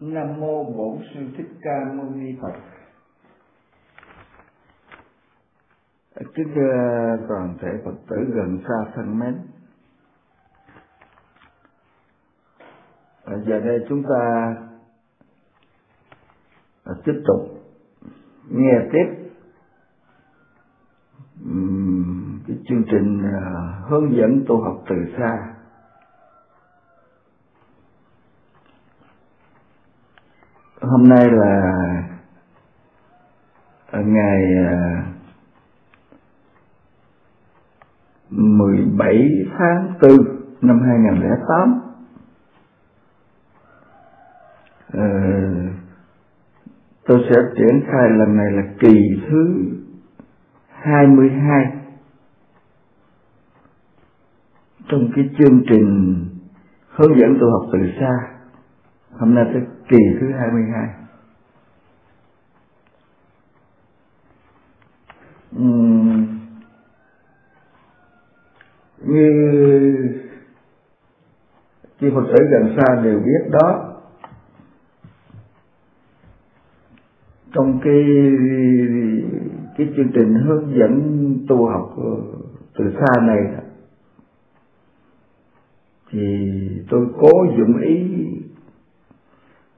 Nam mô Bổn sư Thích Ca Mâu Ni Phật. Kính thưa toàn thể Phật tử gần xa thân mến. Giờ đây chúng ta tiếp tục nghe tiếp cái chương trình à, hướng dẫn tu học từ xa. Hôm nay là à, ngày à, 17 tháng 4 năm 2008 ờ, tôi sẽ triển khai lần này là kỳ thứ 22 trong cái chương trình hướng dẫn tu học từ xa hôm nay tới kỳ thứ 22 uhm, như chị Phật tử gần xa đều biết đó trong cái cái chương trình hướng dẫn tu học từ xa này thì tôi cố dụng ý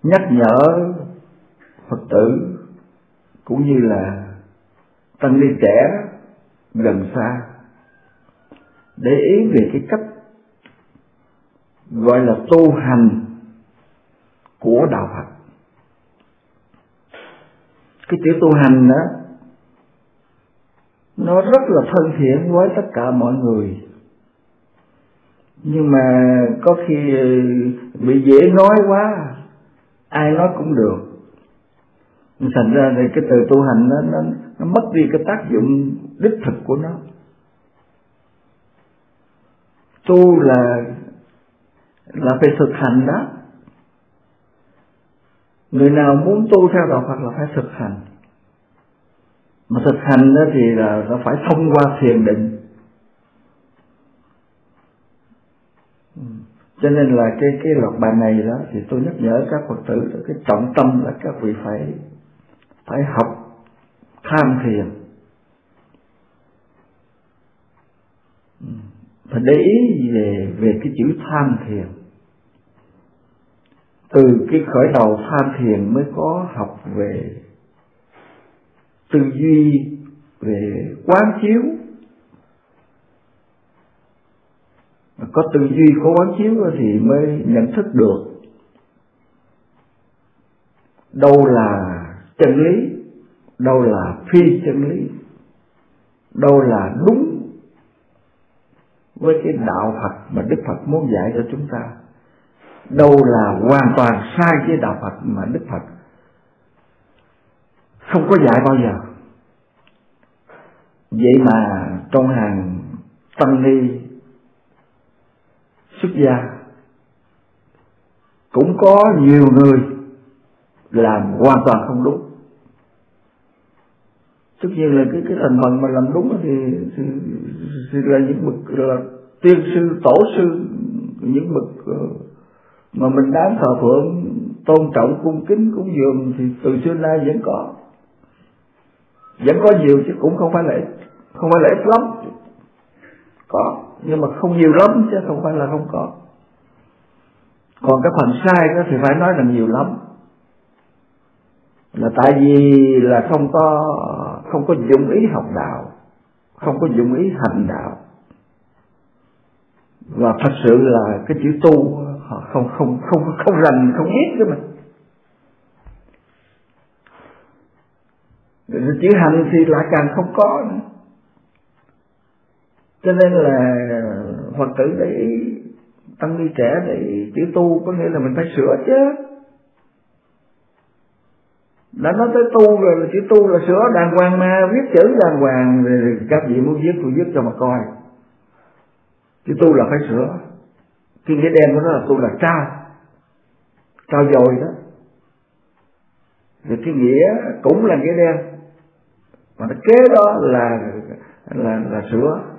nhắc nhở phật tử cũng như là tăng ni trẻ gần xa để ý về cái cách gọi là tu hành của đạo Phật. Cái chữ tu hành đó, nó rất là thân thiện với tất cả mọi người nhưng mà có khi ừ, bị dễ nói quá ai nói cũng được. Thành ra thì cái từ tu hành nó, nó nó mất đi cái tác dụng đích thực của nó. Tu là là phải thực hành đó. Người nào muốn tu theo đạo Phật là phải thực hành. Mà thực hành đó thì là là phải thông qua thiền định. Cho nên là cái cái luật bài này đó thì tôi nhắc nhở các phật tử cái trọng tâm là các vị phải phải học, tham thiền. Ừ. Phải để ý về về cái chữ tham thiền. Từ cái khởi đầu tham thiền mới có học về tư duy, về quán chiếu có tư duy, có quán chiếu thì mới nhận thức được. Đâu là chân lý, đâu là phi chân lý, đâu là đúng với cái đạo Phật mà Đức Phật muốn dạy cho chúng ta, đâu là hoàn toàn sai với đạo Phật mà Đức Phật không có dạy bao giờ. Vậy mà trong hàng tăng ni xuất gia. Cũng có nhiều người làm hoàn toàn không đúng. Tất nhiên là cái cái thành phần mà làm đúng thì, thì, thì là những bậc là tiên sư tổ sư những bậc ờ, mà mình đáng thờ phượng tôn trọng cung kính cúng dường thì từ xưa nay vẫn có. Vẫn có nhiều chứ cũng không phải là không phải là ít lắm. Có nhưng mà không nhiều lắm chứ không phải là không có. Còn cái phần sai đó thì phải nói là nhiều lắm. Là tại vì là không có không có dụng ý học đạo, không có dụng ý hành đạo. Và thật sự là cái chữ tu, họ không không không không rành, không biết cái mình chữ hành thì lại càng không có nữa cho nên là phật tử để tăng ni trẻ để chữ tu có nghĩa là mình phải sửa chứ. Đã nói tới tu rồi là chữ tu là sửa, đàng hoàng mà, viết chữ đàng hoàng, rồi các vị muốn viết tôi viết cho mà coi. Chữ tu là phải sửa. Cái nghĩa đen của nó là tu là trao. Trao dồi đó. Thì cái nghĩa cũng là nghĩa đen. Mà nó kế đó là là là sửa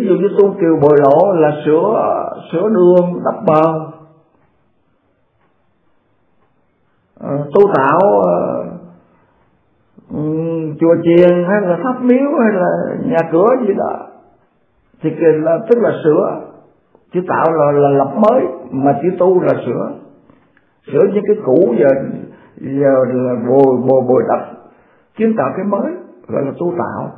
ví dụ như tu kiều bồi lộ là sửa sửa đường đắp bờ. À, tu tạo à, chùa chiền hay là tháp miếu hay là nhà cửa gì đó. Thì là tức là sửa. Chứ tạo là, là lập mới mà chỉ tu là sửa. Sửa những cái cũ giờ giờ là bồi bồi bồi đắp kiến tạo cái mới gọi là tu tạo.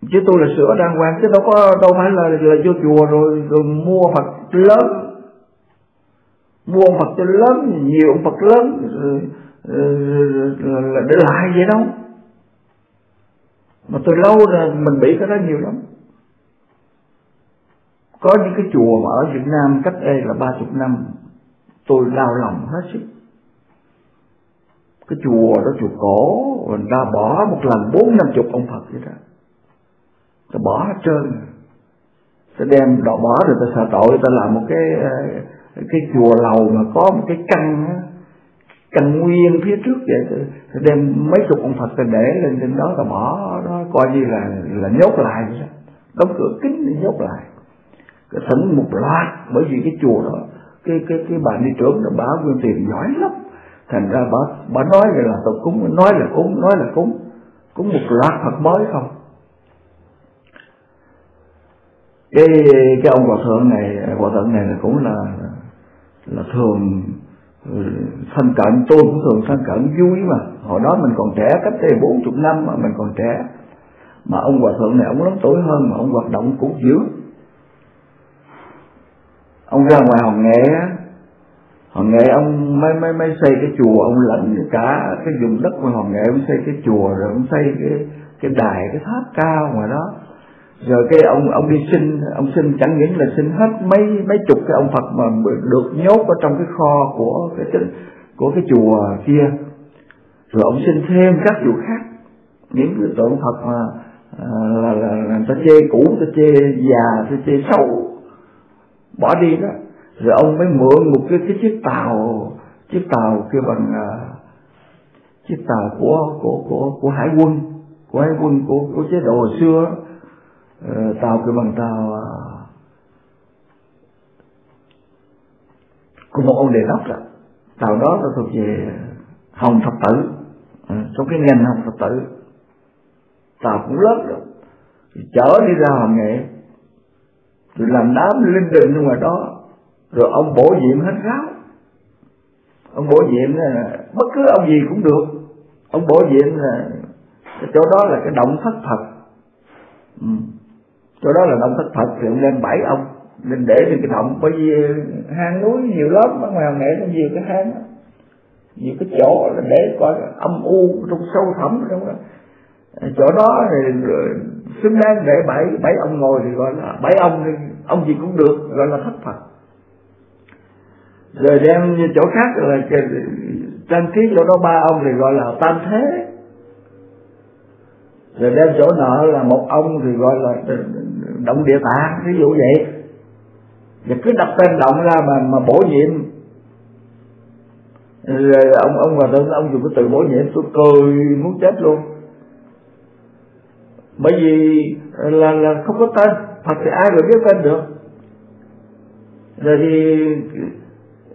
Chứ tôi là sửa đàng hoàng, chứ đâu có, đâu phải là là vô chùa rồi rồi mua phật lớn. Mua ông phật cho lớn, nhiều ông phật lớn để lại vậy đâu mà tôi lâu rồi mình bị cái đó nhiều lắm. Có những cái chùa mà ở Việt Nam cách đây là ba chục năm, tôi đau lòng hết sức. Cái chùa đó chùa cổ người ta bỏ một lần bốn năm chục ông Phật vậy đó ta bỏ hết trơn. Ta đem đỏ bỏ rồi ta sợ tội ta làm một cái ờ, cái chùa lầu mà có một cái căn căn nguyên phía trước vậy. Ta đem mấy chục ông Phật ta để lên trên đó ta bỏ đó, coi như là là nhốt lại vậy đó. Đóng cửa kính để nhốt lại. Cái thỉnh một loạt, bởi vì cái chùa đó, cái cái cái bà đi trưởng là bà nguyên tiền giỏi lắm. Thành ra bà bà nói là tôi cúng, nói là cúng, nói là cúng. Cúng một loạt phật mới không? Cái cái ông hòa thượng này, hòa thượng này cũng là là thường ừ, thân cận, tôi cũng thường thân cận, vui mà. Hồi đó mình còn trẻ, cách đây bốn chục năm mà mình còn trẻ. Mà ông hòa thượng này, ông lớn tuổi hơn mà ông hoạt động cũng dữ. Ông ra ngoài hòn nghệ hòn nghệ ông mới mới mới xây cái chùa, ông lệnh cả cái vùng đất của hòn nghệ ông xây cái chùa, rồi ông xây cái cái đài, cái tháp cao ngoài đó rồi cái ông ông đi xin ông xin chẳng những là xin hết mấy mấy chục cái ông Phật mà được nhốt ở trong cái kho của cái của cái chùa kia. Rồi ông xin thêm các chùa khác. Những cái tượng Phật mà à, là, là, là, là, ta chê cũ ta chê già ta chê sâu bỏ đi đó. Rồi ông mới mượn một cái cái chiếc tàu chiếc tàu kia bằng uh, chiếc tàu của của của của hải quân của hải quân của của chế độ hồi xưa Ờ, tao cứ bằng tao à, của một ông đề đốc đó. Tàu đó là thuộc về hồng thập tử. Ờ, trong cái ngành hồng thập tử tàu cũng lớn rồi chở đi ra hòn nghệ, rồi làm đám linh đình nhưng mà đó, rồi ông bổ nhiệm hết ráo. Ông bổ nhiệm là bất cứ ông gì cũng được. Ông bổ nhiệm là chỗ đó là cái động thất thật ừ chỗ đó là động thất phật thì lên bảy ông nên để lên cái động. Bởi vì hang núi nhiều lắm, ở ngoài nghệ nó nhiều cái hang nhiều cái chỗ là để coi âm u trong sâu thẳm trong đó. Chỗ đó thì xứng đáng để bảy bảy ông ngồi thì gọi là bảy ông thì ông gì cũng được, gọi là thất phật rồi đem chỗ khác là trang trí chỗ đó ba ông thì gọi là tam thế. Rồi đem chỗ nọ là một ông thì gọi là động địa tạng ví dụ vậy. Và cứ đặt tên động ra mà mà bổ nhiệm. Rồi ông ông hòa thượng ông dùng cái từ bổ nhiệm tôi cười muốn chết luôn. Bởi vì là là không có tên Phật thì ai mà biết tên được. Rồi thì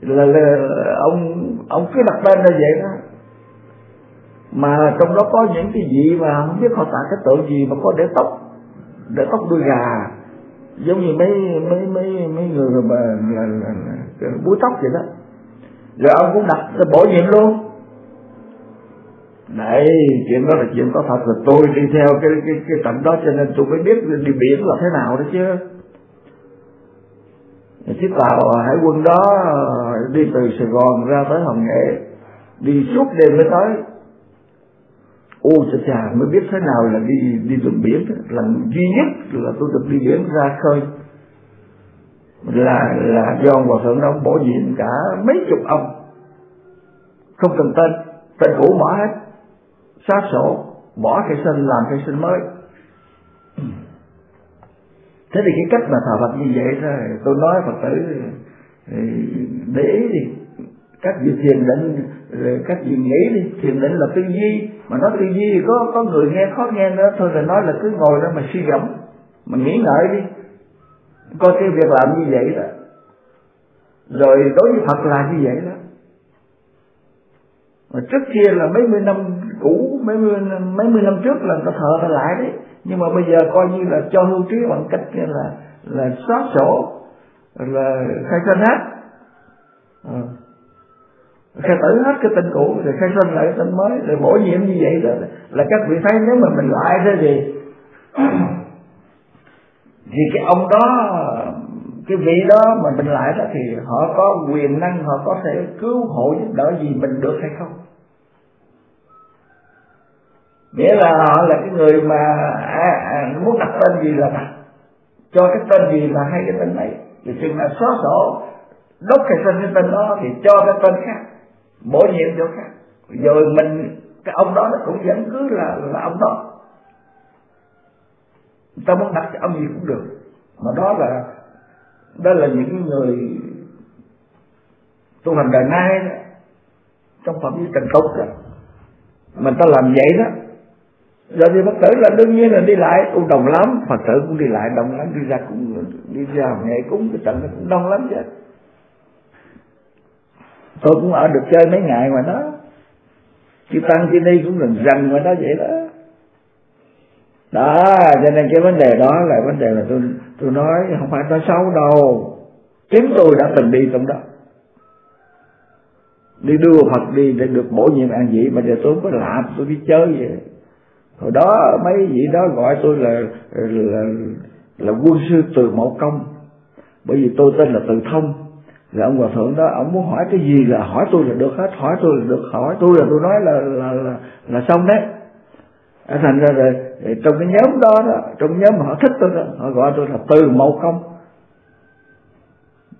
là, là ông ông cứ đặt tên là vậy đó. Mà trong đó có những cái gì mà không biết họ tạo cái tượng gì mà có để tóc để tóc đuôi gà. Giống như mấy mấy mấy mấy người mà là, là, là, là búi tóc vậy đó. Rồi ông cũng đặt bổ nhiệm luôn. Đấy chuyện đó là chuyện có thật là tôi đi theo cái cái cái cảnh đó cho nên tôi mới biết đi biển là thế nào đó chứ. Chiếc tàu hải quân đó đi từ sài gòn ra tới hồng nghệ đi suốt đêm mới tới ô, chà chà, mới biết thế nào là đi đi đường biển lần duy nhất là tôi được đi biển ra khơi. Là là do hòa thượng đó bổ nhiệm cả mấy chục ông. Không cần tên tên cũ bỏ hết. Xóa sổ, bỏ cây sinh, làm cây sinh mới. Thế thì cái cách mà thờ Phật như vậy thôi, tôi nói Phật tử để ý đi các vị thiền định các vị nghĩ đi. Thiền định là tư duy. Mà nói tư duy thì có có người nghe, khó nghe nữa. Thôi là nói là cứ ngồi đó mà suy gẫm mà nghĩ ngợi đi. Coi cái việc làm như vậy đó. Rồi đối với Phật là như vậy đó. Mà trước kia là mấy mươi năm cũ, mấy mươi mấy mươi năm trước là ta thờ ta lại đấy. Nhưng mà bây giờ coi như là cho hưu trí bằng cách là là xóa sổ, là khai sinh hết. Ờ khai tử hết cái tên cũ rồi khai sinh lại cái tên mới rồi bổ nhiệm như vậy đó. Là các vị thấy nếu mà mình lại thế gì thì cái ông đó cái vị đó mà mình lại đó thì họ có quyền năng họ có thể cứu hộ giúp đỡ gì mình được hay không? Nghĩa là họ là cái người mà à, à, muốn đặt tên gì là đặt. Cho cái tên gì là hay cái tên này thì chừng nào xóa sổ đốt cái tên cái tên đó thì cho cái tên khác bổ nhiệm chỗ khác. Rồi mình cái ông đó nó cũng vẫn cứ là là ông đó. Ta muốn đặt cho ông gì cũng được. Mà đó là đó là những người tu hành đời nay đó, trong phẩm như trần tục đó. Mình ta làm vậy đó. Rồi thì phật tử là đương nhiên là đi lại cũng đồng lắm. Phật tử cũng đi lại đông lắm đi ra cũng đi ra ngày cúng cái trận cũng đông lắm chứ tôi cũng ở được chơi mấy ngày ngoài đó. Chứ tăng chi ni cũng đừng rành ngoài đó vậy đó. Đó, cho nên cái vấn đề đó là vấn đề là tôi tôi nói, không phải nói xấu đâu. Chính tôi đã từng đi trong đó. Đi đưa Phật đi để được bổ nhiệm an vị, mà giờ tôi có làm, tôi đi chơi vậy. Hồi đó, mấy vị đó gọi tôi là là là quân sư từ mẫu công. Bởi vì tôi tên là từ thông là ông hòa thượng đó ông muốn hỏi cái gì là hỏi tôi là được hết hỏi tôi là được hỏi tôi là tôi nói là là là, là xong đấy. À, thành ra rồi trong cái nhóm đó, đó trong nhóm mà họ thích tôi đó họ gọi tôi là từ mẫu công.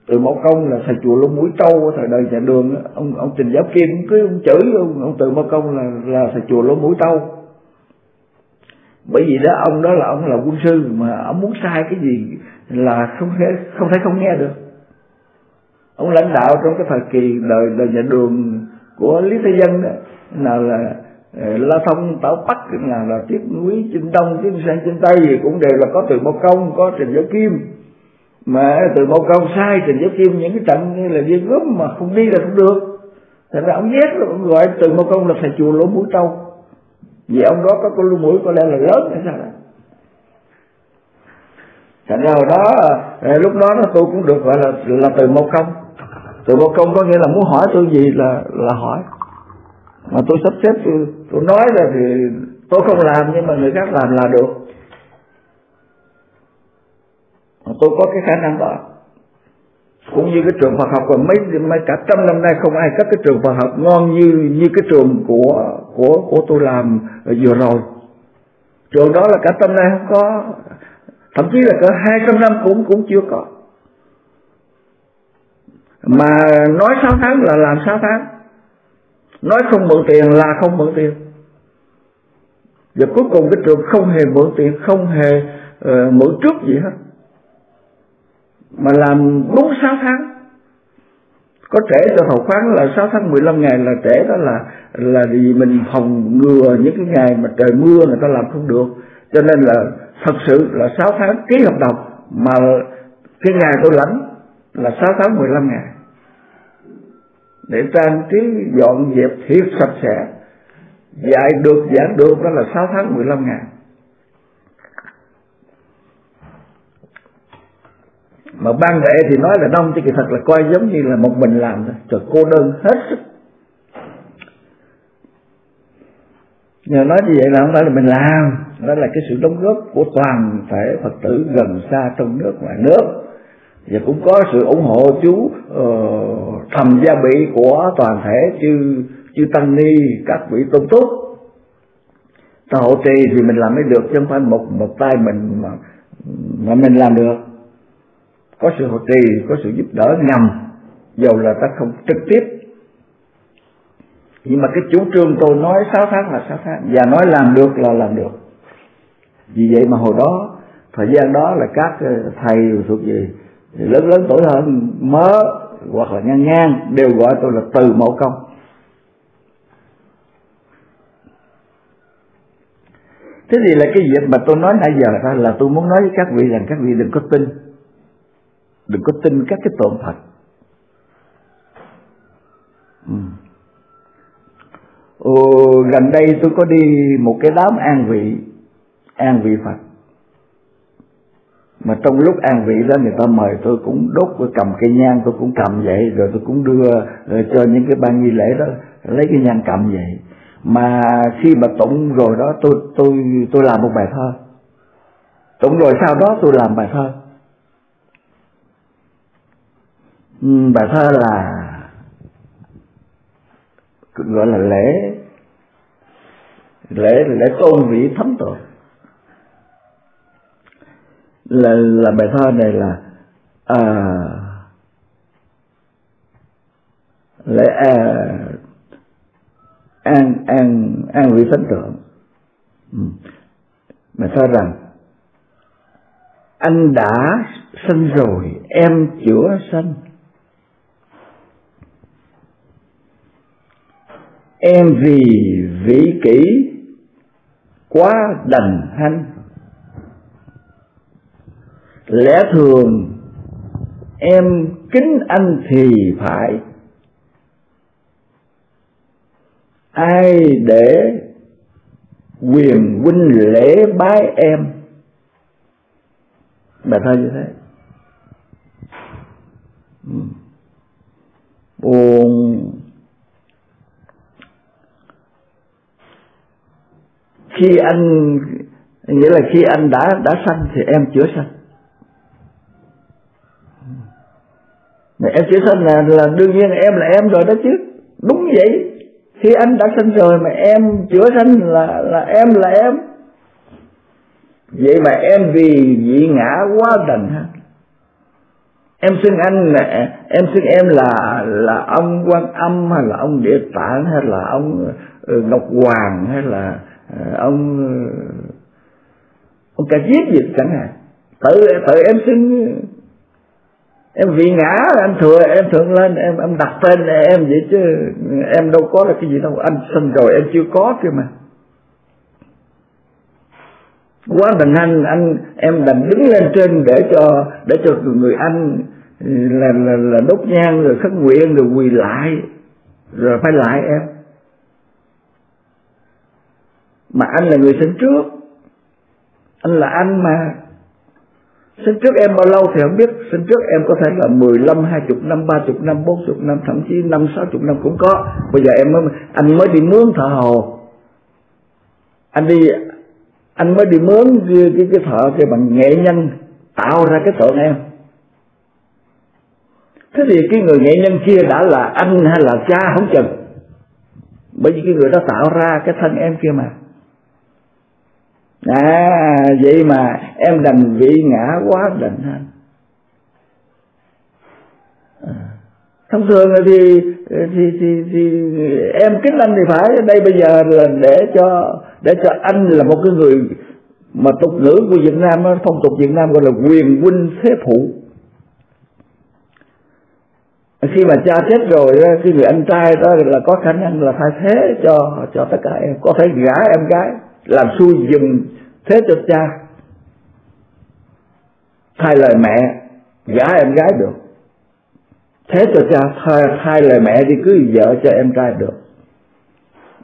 Từ mẫu công là thầy chùa long mũi trâu thời đời nhà đường ông ông trình giáo kim cứ ông chửi ông, ông từ mẫu công là là thầy chùa long mũi trâu. Bởi vì đó ông đó là ông là quân sư mà ông muốn sai cái gì là không thể không thể không nghe được ông lãnh đạo trong cái thời kỳ đời đời nhà đường của lý thế dân đó, nào là ờ, la thông, tảo bắc là là tiết Núi chinh đông chinh sang chinh tây thì cũng đều là có từ bao công có trình giáo kim. Mà từ bao công sai trình giáo kim, những cái trận như là viên gốm mà không đi là không được. Thành ra ông ghét rồi ông gọi từ bao công là thầy chùa lỗ mũi trâu. Vì ông đó có con lỗ mũi, có lẽ là lớn hay sao đó. Thành ra hồi đó ờ, lúc đó tôi cũng được gọi là là từ mâu công từ vô công có nghĩa là muốn hỏi tôi gì là là hỏi. Mà tôi sắp xếp tôi, tôi nói ra thì tôi không làm nhưng mà người khác làm là được. Mà tôi có cái khả năng đó. Cũng như cái trường Phật học còn mấy mấy cả trăm năm nay không ai cất cái trường Phật học ngon như như cái trường của của của tôi làm vừa rồi. Trường đó là cả trăm nay không có thậm chí là cỡ hai trăm năm cũng cũng chưa có mà nói sáu tháng là làm sáu tháng. Nói không mượn tiền là không mượn tiền. Và cuối cùng cái trường không hề mượn tiền không hề uh, mượn trước gì hết. Mà làm đúng sáu tháng. Có trễ cho thầu khoáng là 6 tháng 15 ngày là trễ đó là là vì mình phòng ngừa những cái ngày mà trời mưa người ta làm không được. Cho nên là thật sự là 6 tháng ký hợp đồng mà cái ngày tôi lãnh là 6 tháng 15 ngày. Để trang trí, dọn dẹp thiệt sạch sẽ, dạy được, giảng được, đó là 6 tháng 15 ngày. Mà ban đệ thì nói là đông, chứ kỳ thật là coi giống như là một mình làm thôi. Trời, cô đơn hết sức. Nhờ nói như vậy là không phải là mình làm, đó là cái sự đóng góp của toàn thể phật tử gần xa trong nước, ngoài nước và cũng có sự ủng hộ chú uh, thầm gia bị của toàn thể chư chư tăng ni các vị tôn túc ta hộ trì thì mình làm mới được chứ không phải một một tay mình mà mà mình làm được. Có sự hộ trì có sự giúp đỡ ngầm dầu là ta không trực tiếp. Nhưng mà cái chủ trương tôi nói 6 tháng là 6 tháng và nói làm được là làm được. Vì vậy mà hồi đó thời gian đó là các ờ, thầy thuộc gì lớn lớn tuổi hơn mớ hoặc là ngang ngang đều gọi tôi là từ mẫu công. Thế thì là cái việc mà tôi nói nãy giờ ra là tôi muốn nói với các vị rằng các vị đừng có tin. Đừng có tin các cái tượng phật. Ừ. Ồ, gần đây tôi có đi một cái đám an vị an vị phật mà trong lúc an vị đó người ta mời tôi cũng đốt tôi cầm cây nhang, tôi cũng cầm vậy, rồi tôi cũng đưa rồi cho những cái ban nghi lễ đó, lấy cái nhang cầm vậy. Mà khi mà tụng rồi đó, tôi tôi tôi làm một bài thơ. Tụng rồi sau đó tôi làm bài thơ. Ừ, bài thơ là, gọi là lễ lễ lễ tôn vị thấm tội là là bài thơ này là à, lễ à, an an an vị thánh thượng. Ừ. bài thơ rằng anh đã sinh rồi em chữa sanh. Em vì vĩ kỷ quá đành hanh lẽ thường, em kính anh thì phải. Ai để quyền huynh lễ bái em? Bài thơ như thế. Ừ. Buồn. Khi anh, nghĩa là khi anh đã đã sanh thì em chưa sanh. Em chữa sanh là là đương nhiên em là em rồi đó chứ. Đúng vậy. Khi anh đã sanh rồi mà em chữa sanh là là em là em. Vậy mà em vì vị ngã quá đành ha. Em xưng anh là, em xưng em là là ông quan âm hay là ông địa tạng hay là ông ừ, ngọc hoàng hay là ờ, ông ờ, ông cả giết gì chẳng hạn. Tự tự em xưng em vị ngã em thừa em thượng lên em em đặt tên em vậy chứ em đâu có là cái gì đâu. Anh sinh rồi em chưa có kia mà. Quá đừng anh anh em đành đứng lên trên để cho để cho người anh ừ, là là, là đốt nhang rồi khất nguyện rồi quỳ lại rồi phải lại em. Mà anh là người sinh trước. Anh là anh mà. Sinh trước em bao lâu thì không biết. Sinh trước em có thể là 15, 20 năm, 30 năm, 40 năm Thậm chí 5, 60 năm cũng có. Bây giờ em mới, anh mới đi mướn thợ hồ. Anh đi Anh mới đi mướn cái, cái, cái thợ kia bằng nghệ nhân Tạo ra cái tượng em Thế thì cái người nghệ nhân kia đã là anh hay là cha không chừng? Bởi vì cái người đó tạo ra cái thân em kia mà à vậy mà em đành vị ngã quá đành anh à, thông thường thì thì thì, thì em kính anh thì phải. Đây bây giờ là để cho để cho anh là một cái người mà tục ngữ của Việt Nam phong tục Việt Nam gọi là quyền huynh thế phụ. Khi mà cha chết rồi cái người anh trai đó là có khả năng là phải thế cho cho tất cả em có thể gả em gái làm xui dùm thế cho cha. Thay lời mẹ gả em gái được. Thế cho cha thay, thay lời mẹ đi cưới vợ cho em trai được.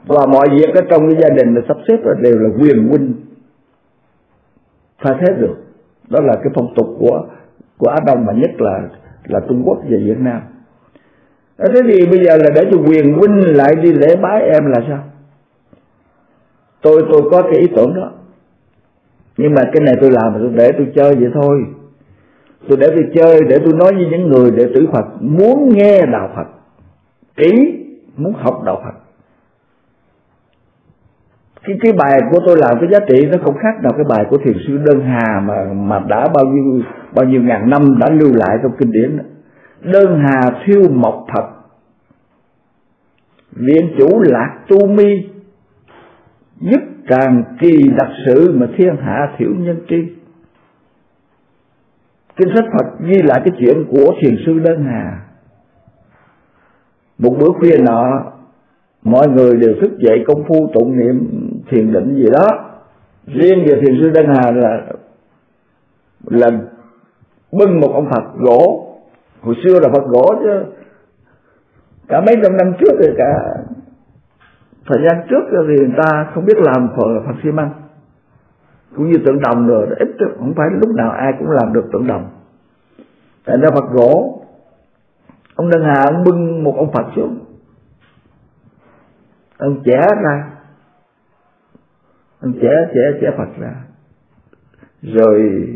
Và mọi việc ở trong cái gia đình là sắp xếp là đều là quyền huynh. Thay thế được. Đó là cái phong tục của của Á Đông mà nhất là là Trung Quốc và Việt Nam. Thế thì bây giờ là để cho quyền huynh lại đi lễ bái em là sao? Tôi tôi có cái ý tưởng đó. Nhưng mà cái này tôi làm tôi để tôi chơi vậy thôi. Tôi để tôi chơi, để tôi nói với những người đệ tử Phật muốn nghe đạo Phật, ý muốn học đạo Phật. Cái cái bài của tôi làm cái giá trị nó không khác nào cái bài của thiền sư đơn hà mà mà đã bao nhiêu bao nhiêu ngàn năm đã lưu lại trong kinh điển đó. đơn hà thiêu mộc Phật viện chủ lạc tu mi giúp tràn kỳ đặc sự mà thiên hạ thiểu nhân tri. Kinh sách Phật ghi lại cái chuyện của thiền sư đơn hà một bữa khuya nọ, mọi người đều thức dậy công phu tụng niệm thiền định gì đó. Riêng về thiền sư Đăng Hà là là bưng một ông Phật gỗ. Hồi xưa là Phật gỗ chứ. Cả mấy trăm năm trước rồi cả thời gian trước thì người ta không biết làm Phật, Phật xi măng. Cũng như tượng đồng rồi ít không phải lúc nào ai cũng làm được tượng đồng. Tại ra Phật gỗ ông Đăng Hà ông bưng một ông Phật xuống. Ông chẻ ra. Ông chẻ chẻ chẻ Phật ra. Rồi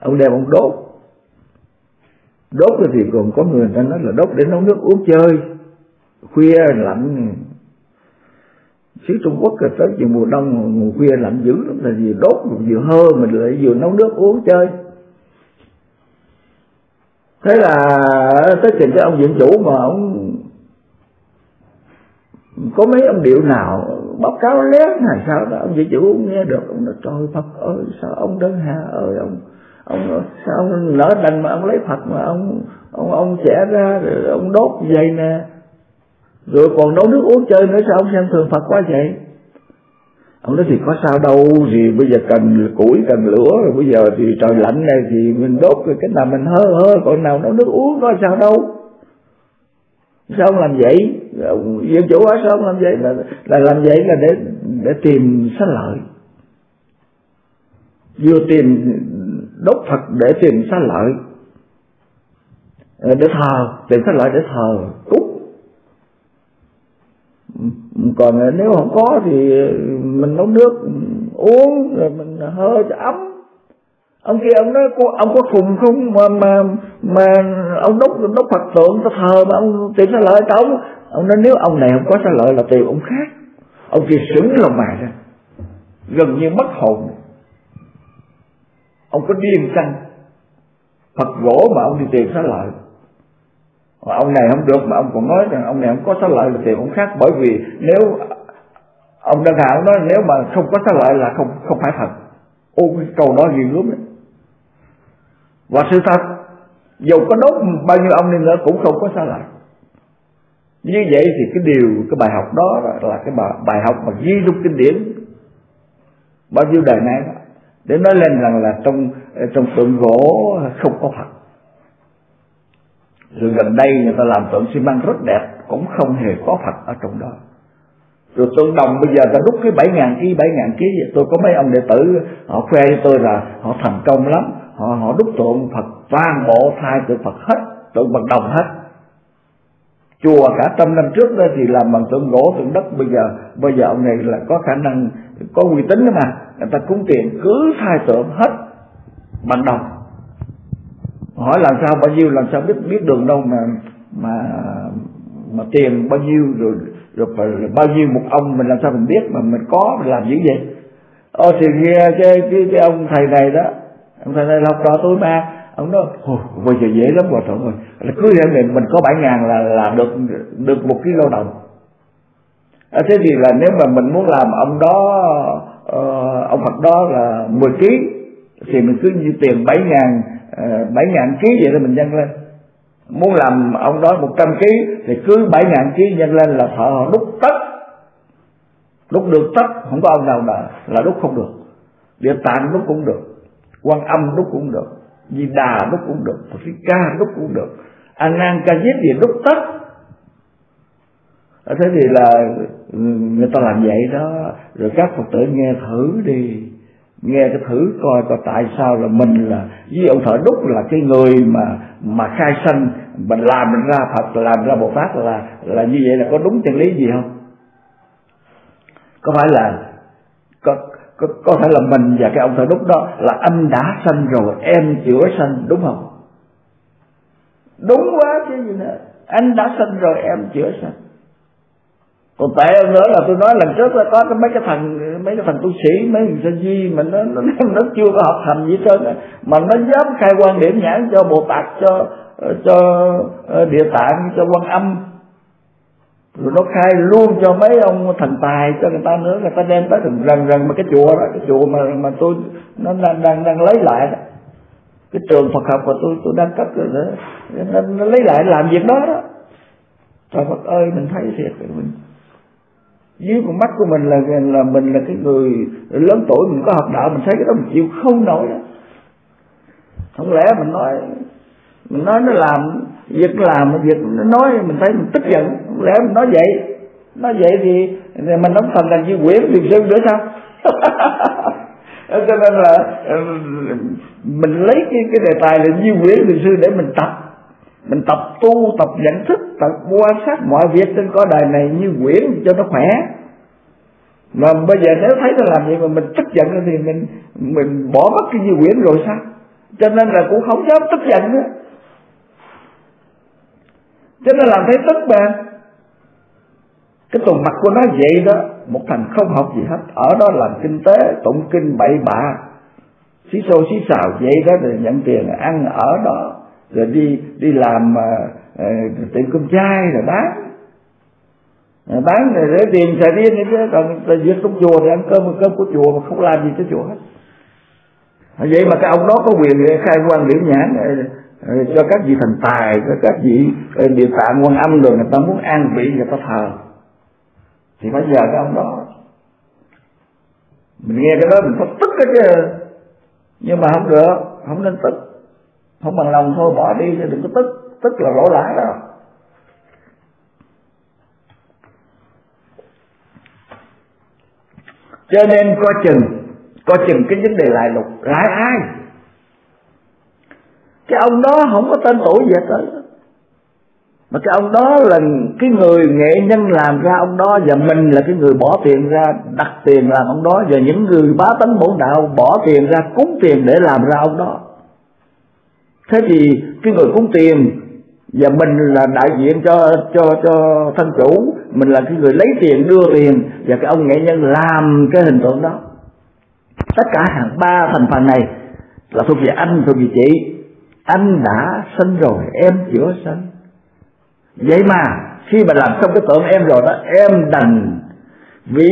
ông đem ông đốt. Đốt thì còn có người ta nói là đốt để nấu nước uống chơi. Khuya lạnh xứ Trung Quốc là tới chiều mùa đông, mùa khuya lạnh dữ lắm là gì đốt vừa hơ mình lại vừa nấu nước uống chơi. Thế là tới trình cho ông viện chủ mà ông có mấy ông điệu nào báo cáo lén này sao đó, ông viện chủ nghe được, ông nói, trời, Phật ơi, sao ông đơn hà ơi ông ông, sao ông nở đành mà ông lấy Phật mà ông ông ông sẽ ra, rồi ông đốt vậy nè rồi còn nấu nước uống chơi nữa sao ông xem thường Phật quá vậy? Ông nói thì có sao đâu gì bây giờ cần củi cần lửa rồi bây giờ thì trời lạnh này thì mình đốt rồi cái nào mình hơ hơ còn nào nấu nước uống có sao đâu. Sao ông làm vậy? Dân chủ hóa sao ông làm vậy? Là, là làm vậy là để để tìm sát lợi. Vừa tìm đốt Phật để tìm sát lợi. Để thờ tìm sát lợi để thờ cúng còn ờ, nếu không có thì mình nấu nước, uống, rồi mình hơi cho ấm. Ông kia ông nói ông có khùng không? Mà mà mà ông đốt đốt phật tượng ta thờ mà ông tìm sao lợi tao ông. Ông nói nếu ông này không có sao lợi là tìm ông khác. Ông kia sững lòng mày ra. Gần như mất hồn. Ông có điên chăng? Phật gỗ mà ông đi tìm sao lợi mà ông này không được mà ông còn nói rằng ông này không có xá lợi là tiền ông khác. Bởi vì nếu ông đơn hảo nói nếu mà không có xá lợi là không không phải thật. Ô cái câu nói gì gớm đấy. Và sự thật dù có đốt bao nhiêu ông đi nữa cũng không có xá lợi. Như vậy thì cái điều cái bài học đó là cái bài, bài học mà ghi trong kinh điển bao nhiêu đời nay đó. Để nói lên rằng là trong trong tượng gỗ không có Phật rồi gần đây người ta làm tượng xi măng rất đẹp, cũng không hề có phật ở trong đó. Rồi tượng đồng bây giờ ta đúc cái bảy ngàn ký, bảy ngàn ký, tôi có mấy ông đệ tử, họ khoe với tôi là họ thành công lắm. Họ họ đúc tượng phật, toàn bộ thay tượng phật hết, tượng bằng đồng hết. Chùa cả trăm năm trước đó thì làm bằng tượng gỗ, tượng đất, bây giờ bây giờ ông này là có khả năng, có uy tín đó mà. Người ta cúng tiền, cứ thay tượng hết bằng đồng hỏi làm sao bao nhiêu làm sao biết biết đường đâu mà mà mà tiền bao nhiêu rồi rồi, rồi bao nhiêu một ông mình làm sao mình biết mà mình có mình làm dữ vậy? Ô thì nghe cái, cái cái ông thầy này đó ông thầy này học trò tôi mà ông nói bây giờ dễ lắm rồi thượng rồi là cứ thế mình mình có bảy ngàn là là được được một ký lao động. À, thế thì là nếu mà mình muốn làm ông đó uh, ông Phật đó là 10 ký thì mình cứ như tiền bảy ngàn Ờ, bảy ngàn ký vậy đó mình nhân lên. Muốn làm ông đó một trăm ký thì cứ bảy ngàn ký nhân lên là thợ họ đúc tất. Đúc được tất, không có ông nào là là đúc không được. Địa tạng đúc cũng được, quan âm đúc cũng được, di đà đúc cũng được, phật thích ca đúc cũng được an nan ca diếp gì đúc tất. Thế thì là ừ, người ta làm vậy đó, rồi các phật tử nghe thử đi nghe cái thử coi coi tại sao là mình là với ông thợ đúc là cái người mà mà khai sanh mình làm ra phật làm ra bồ tát là là như vậy là có đúng chân lý gì không? Có phải là có có, có thể là mình và cái ông thợ đúc đó là anh đã sanh rồi em chữa sanh đúng không? Đúng quá chứ gì nữa. Anh đã sanh rồi em chữa sanh còn tệ hơn nữa là tôi nói lần trước là có cái mấy cái thằng mấy cái thằng tu sĩ mấy thằng sa di mà nó nó nó chưa có học hành gì trơn mà nó dám khai quan điểm nhãn cho bồ tát cho cho ờ, địa tạng cho quan âm. Rồi nó khai luôn cho mấy ông thành tài cho người ta nữa người ta đem tới từng rần rần mà cái chùa đó cái chùa mà mà tôi nó đang đang đang lấy lại đó. Cái trường Phật học mà tôi tôi đang cấp rồi đó. Nó, nó lấy lại làm việc đó đó. Trời Phật ơi mình thấy thiệt. rồi mình dưới con mắt của mình là là mình là cái người lớn tuổi mình có học đạo mình thấy cái đó mình chịu không nổi. Đó không lẽ mình nói mình nói nó làm việc làm việc nó nói mình thấy mình tức giận. Không lẽ mình nói vậy? Nói vậy thì, thì mình không thành thành như quyển thiền sư nữa sao? Cho nên là ừ, mình lấy cái cái đề tài là như quyển thiền sư để mình tập mình tập tu, tập nhận thức, tập quan sát mọi việc trên cõi đời này như quyển cho nó khỏe. Mà bây giờ nếu thấy nó làm vậy mà mình tức giận thì mình mình bỏ mất cái như quyển rồi sao? Cho nên là cũng không dám tức giận nữa. Cho nên làm thấy tức mà. Cái tuần mặt của nó vậy đó, một thằng không học gì hết. Ở đó làm kinh tế, tụng kinh bậy bạ. Xí xô xí xào vậy đó, rồi nhận tiền ăn ở đó rồi đi đi làm uh, uh, tiệm cơm chai rồi bán. Ờ, bán rồi để tiền xài riêng nữa chứ còn việc trong chùa thì ăn cơm cơm của chùa mà không làm gì cho chùa hết. Vậy mà cái ông đó có quyền khai quan điểm nhãn cho các vị thần tài cho các vị địa tạng quan âm rồi người ta muốn an vị người ta thờ. Thì bây giờ cái ông đó mình nghe cái đó mình phải tức cái chứ. Nhưng mà không được không nên tức không bằng lòng thôi, bỏ đi chứ đừng có tức. Tức là lỗ lãi đó. Cho nên coi chừng coi chừng cái vấn đề lại lục. Lại ai? Cái ông đó không có tên tuổi gì hết đó. mà cái ông đó là cái người nghệ nhân làm ra ông đó, và mình là cái người bỏ tiền ra, đặt tiền làm ông đó, và những người bá tánh bổn đạo bỏ tiền ra, cúng tiền để làm ra ông đó thế thì cái người cúng tiền, và mình là đại diện cho cho cho thân chủ, mình là cái người lấy tiền, đưa tiền, và cái ông nghệ nhân làm cái hình tượng đó. Tất cả hàng ba thành phần này là thuộc về anh, thuộc về chị. Anh đã sinh rồi, em chưa sinh. Vậy mà khi mà làm xong cái tượng em rồi đó, em đành vì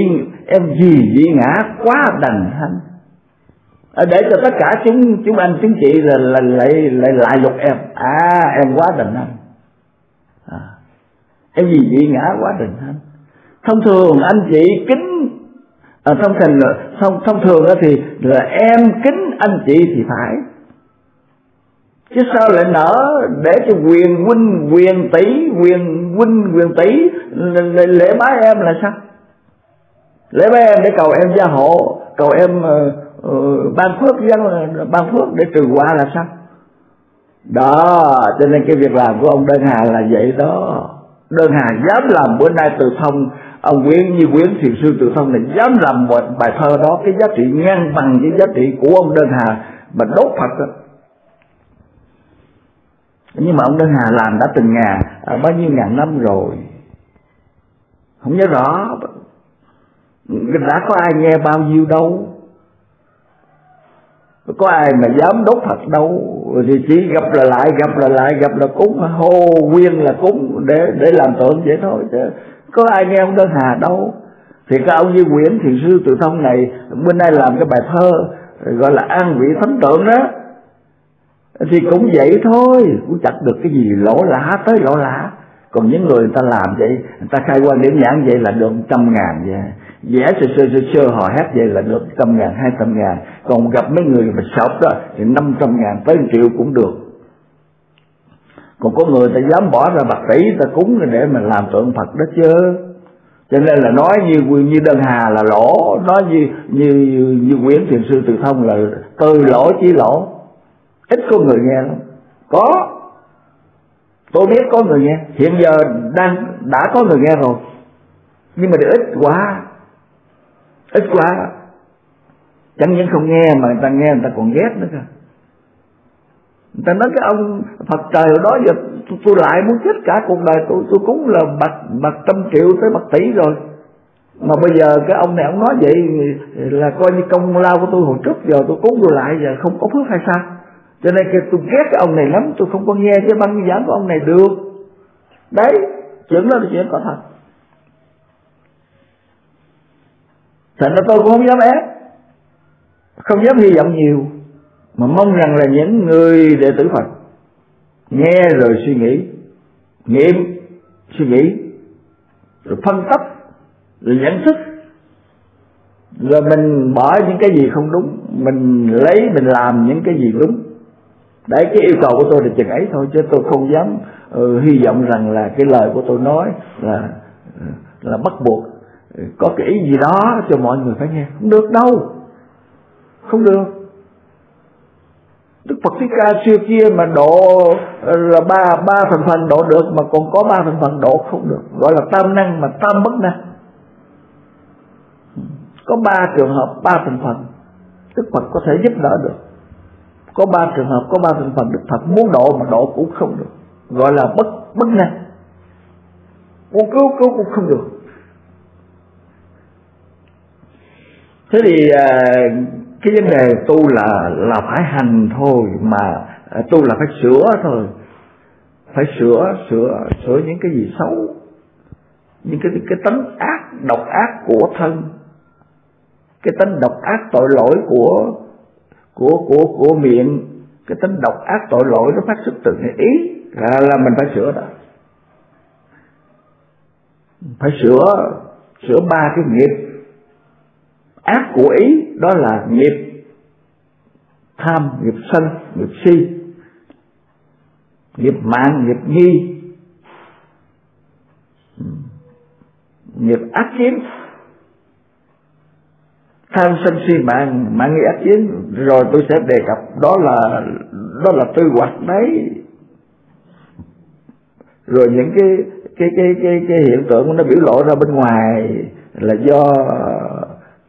em gì dị ngã quá đành hanh Ờ, để cho tất cả chúng chúng anh chúng chị là, là lại lại lại lục em. À em quá đành anh. À, em gì bị ngã quá đành anh? Thông thường anh chị kính à, thông thường thông thông thường đó thì là em kính anh chị thì phải. Chứ sao lại nở để cho quyền huynh quyền tỷ quyền huynh quyền tỷ lễ bái em là sao? Lễ bái em để cầu em gia hộ cầu em uh, uh, ban phước dân ban phước để trừ qua là sao đó cho nên cái việc làm của ông đơn hà là vậy đó. Đơn hà dám làm bữa nay từ thông ông quyến như quyến thiền sư từ thông này dám làm một bài thơ đó cái giá trị ngang bằng với giá trị của ông đơn hà mà đốt phật đó. Nhưng mà ông Đơn Hà làm đã từng ngàn à, bao nhiêu ngàn năm rồi. Không nhớ rõ. Đã có ai nghe bao nhiêu đâu có ai mà dám đốt Phật đâu. Thì chỉ gặp là lại, gặp là lại, gặp là cúng. Hô quyên là cúng, để để làm tượng vậy thôi. Chứ có ai nghe ông đơn hà đâu. Thì cái ông như Nguyễn thiền sư, tự thông này bên nay làm cái bài thơ, gọi là an vị thánh tượng đó. Thì cũng vậy thôi, cũng chặt được cái gì lỗ lã tới lỗ lã. Còn những người người ta làm vậy, người ta khai quan điểm nhãn vậy là được trăm ngàn vậy. Dạ, vẽ sơ sơ sơ sơ họ hát vậy là được trăm ngàn, hai trăm ngàn. Còn gặp mấy người mà sọc đó, thì năm trăm ngàn tới triệu cũng được. Còn có người ta dám bỏ ra bạc tỷ, ta cúng để mà làm tượng phật đó chứ. Cho nên là nói như như đơn hà là lỗ, nói như như như quyển thiền sư từ thông là từ lỗ chỉ lỗ. Ít có người nghe lắm. Có. Tôi biết có người nghe. Hiện giờ đang, đã có người nghe rồi. Nhưng mà ít quá ít quá. Chẳng những không nghe mà người ta nghe người ta còn ghét nữa cơ. Người ta nói cái ông phật trời hồi đó giờ tôi, tôi lại muốn chết cả cuộc đời tôi tôi cúng là bạc bạc trăm triệu tới bạc tỷ rồi. Mà bây giờ cái ông này ông nói vậy là coi như công lao của tôi hồi trước giờ tôi cúng tôi lại giờ không có phước hay sao? Cho nên cái tôi ghét cái ông này lắm tôi không có nghe cái băng giảng của ông này được. Đấy chuyện đó là chuyện có thật. Thành ra tôi cũng không dám ép. Không dám hy vọng nhiều mà mong rằng là những người đệ tử phật nghe rồi suy nghĩ nghiệm suy nghĩ rồi phân tích rồi nhận thức rồi mình bỏ những cái gì không đúng mình lấy mình làm những cái gì đúng. Đấy cái yêu cầu của tôi là chừng ấy thôi chứ tôi không dám uh, hy vọng rằng là cái lời của tôi nói là ừ, là bắt buộc có cái ý gì đó cho mọi người phải nghe. Không được đâu. Không được. Đức Phật Thích Ca xưa kia mà độ là ba ba thành phần độ được mà còn có ba thành phần độ không được. Gọi là tam năng mà tam bất năng. Có ba trường hợp, ba thành phần Đức Phật có thể giúp đỡ được. Có ba trường hợp, có ba thành phần Đức Phật muốn độ mà độ cũng không được. Gọi là bất bất năng. Muốn cứu cứu cũng không được. Thế thì à, cái vấn đề tu là là phải hành thôi mà à, tu là phải sửa thôi. Phải sửa sửa sửa những cái gì xấu những cái cái tánh ác độc ác của thân. Cái tánh độc ác tội lỗi của của của của miệng cái tính độc ác tội lỗi nó phát xuất từ cái ý là, là mình phải sửa đó. Phải sửa sửa ba cái nghiệp ác của ý, đó là nghiệp tham, nghiệp sân, nghiệp si, nghiệp mạng, nghiệp nghi, nghiệp ác chiến. Tham, sân, si, mạng mạng, nghi, ác chiến. Rồi tôi sẽ đề cập, đó là đó là tư hoạch đấy. Rồi những cái cái cái cái cái hiện tượng nó biểu lộ ra bên ngoài là do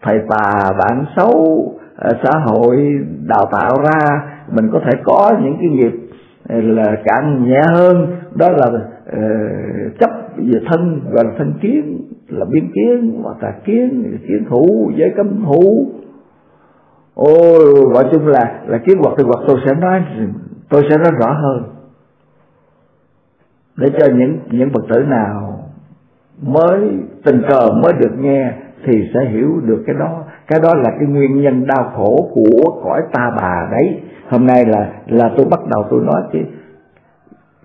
thầy tà bạn xấu ờ, xã hội đào tạo ra mình có thể có những cái nghiệp ờ, là càng nhẹ hơn. Đó là uh, chấp về thân gọi là thân kiến là biên kiến hoặc là kiến kiến thủ giới cấm thủ ôi gọi chung là là kiến hoặc thì hoặc tôi sẽ nói tôi sẽ nói rõ hơn. Để cho những những phật tử nào mới tình cờ mới được nghe thì sẽ hiểu được cái đó. Cái đó là cái nguyên nhân đau khổ của cõi ta bà đấy. Hôm nay là là tôi bắt đầu tôi nói cái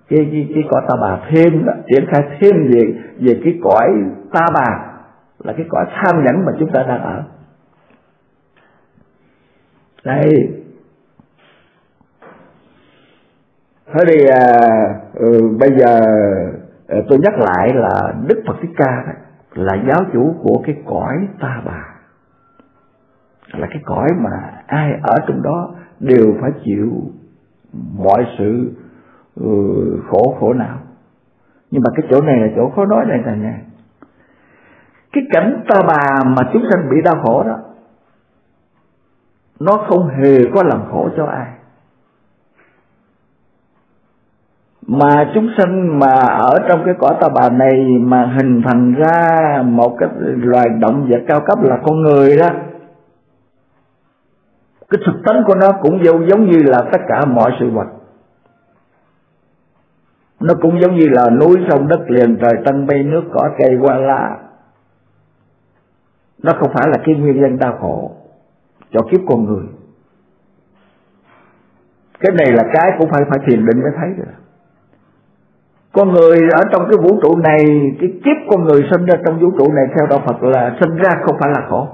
cái cái, cái cõi ta bà thêm đó triển khai thêm về về cái cõi ta bà là cái cõi tham nhẫn mà chúng ta đang ở. Đây. Thế thì à, ừ, bây giờ à, tôi nhắc lại là đức phật thích ca đấy là giáo chủ của cái cõi ta bà. Là cái cõi mà ai ở trong đó đều phải chịu mọi sự ừ, khổ khổ nào nhưng mà cái chỗ này là chỗ khó nói này là nha cái cảnh ta bà mà chúng sanh bị đau khổ đó, nó không hề có làm khổ cho ai. Mà chúng sanh mà ở trong cái cõi ta bà này mà hình thành ra một cái loài động vật cao cấp là con người đó, cái thực tánh của nó cũng giống như là tất cả mọi sự vật. Nó cũng giống như là núi, sông, đất, liền, trời tân bay nước, cỏ, cây, hoa, lá. Nó không phải là cái nguyên nhân đau khổ cho kiếp con người. Cái này là cái cũng phải phải thiền định mới thấy được con người ở trong cái vũ trụ này, cái kiếp con người sinh ra trong vũ trụ này theo đạo Phật là sinh ra không phải là khổ.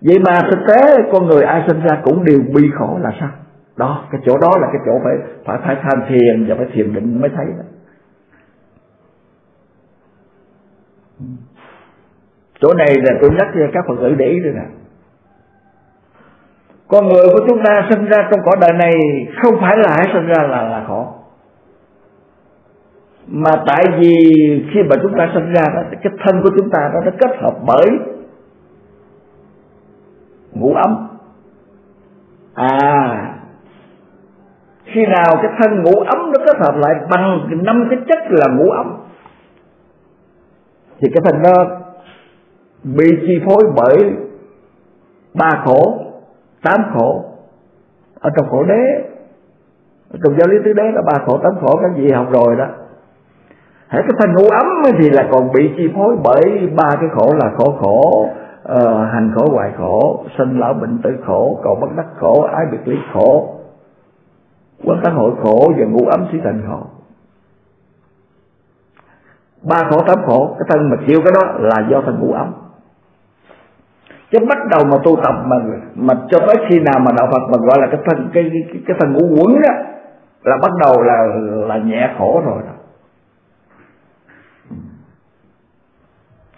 Vậy mà thực tế con người ai sinh ra cũng đều bị khổ là sao? Đó, cái chỗ đó là cái chỗ phải phải phải tham thiền và phải thiền định mới thấy đó. Chỗ này là tôi nhắc cho các phật tử để ý rồi nè con người của chúng ta sinh ra trong cõi đời này không phải là hãy sinh ra là là khổ. Mà tại vì khi mà chúng ta sinh ra đó cái thân của chúng ta đó nó kết hợp bởi ngũ ấm. À khi nào cái thân ngũ ấm nó kết hợp lại bằng năm cái chất là ngũ ấm, thì cái thân nó bị chi phối bởi ba khổ tám khổ. Ở trong khổ đế ở trong giáo lý tứ đế là ba khổ tám khổ các vị học rồi đó. Hãy cái thân ngũ ấm thì là còn bị chi phối bởi ba cái khổ là khổ khổ uh, hành khổ hoài khổ sinh lão bệnh tử khổ cầu bất đắc khổ ái biệt lý khổ. Quán tấn hội khổ và ngũ ấm sĩ thành khổ ba khổ tám khổ cái thân mà chịu cái đó là do thân ngũ ấm chứ bắt đầu mà tu tập mà mà cho tới khi nào mà đạo Phật mà gọi là cái thân cái cái, cái thân ngũ quẩn đó là bắt đầu là là nhẹ khổ rồi đó.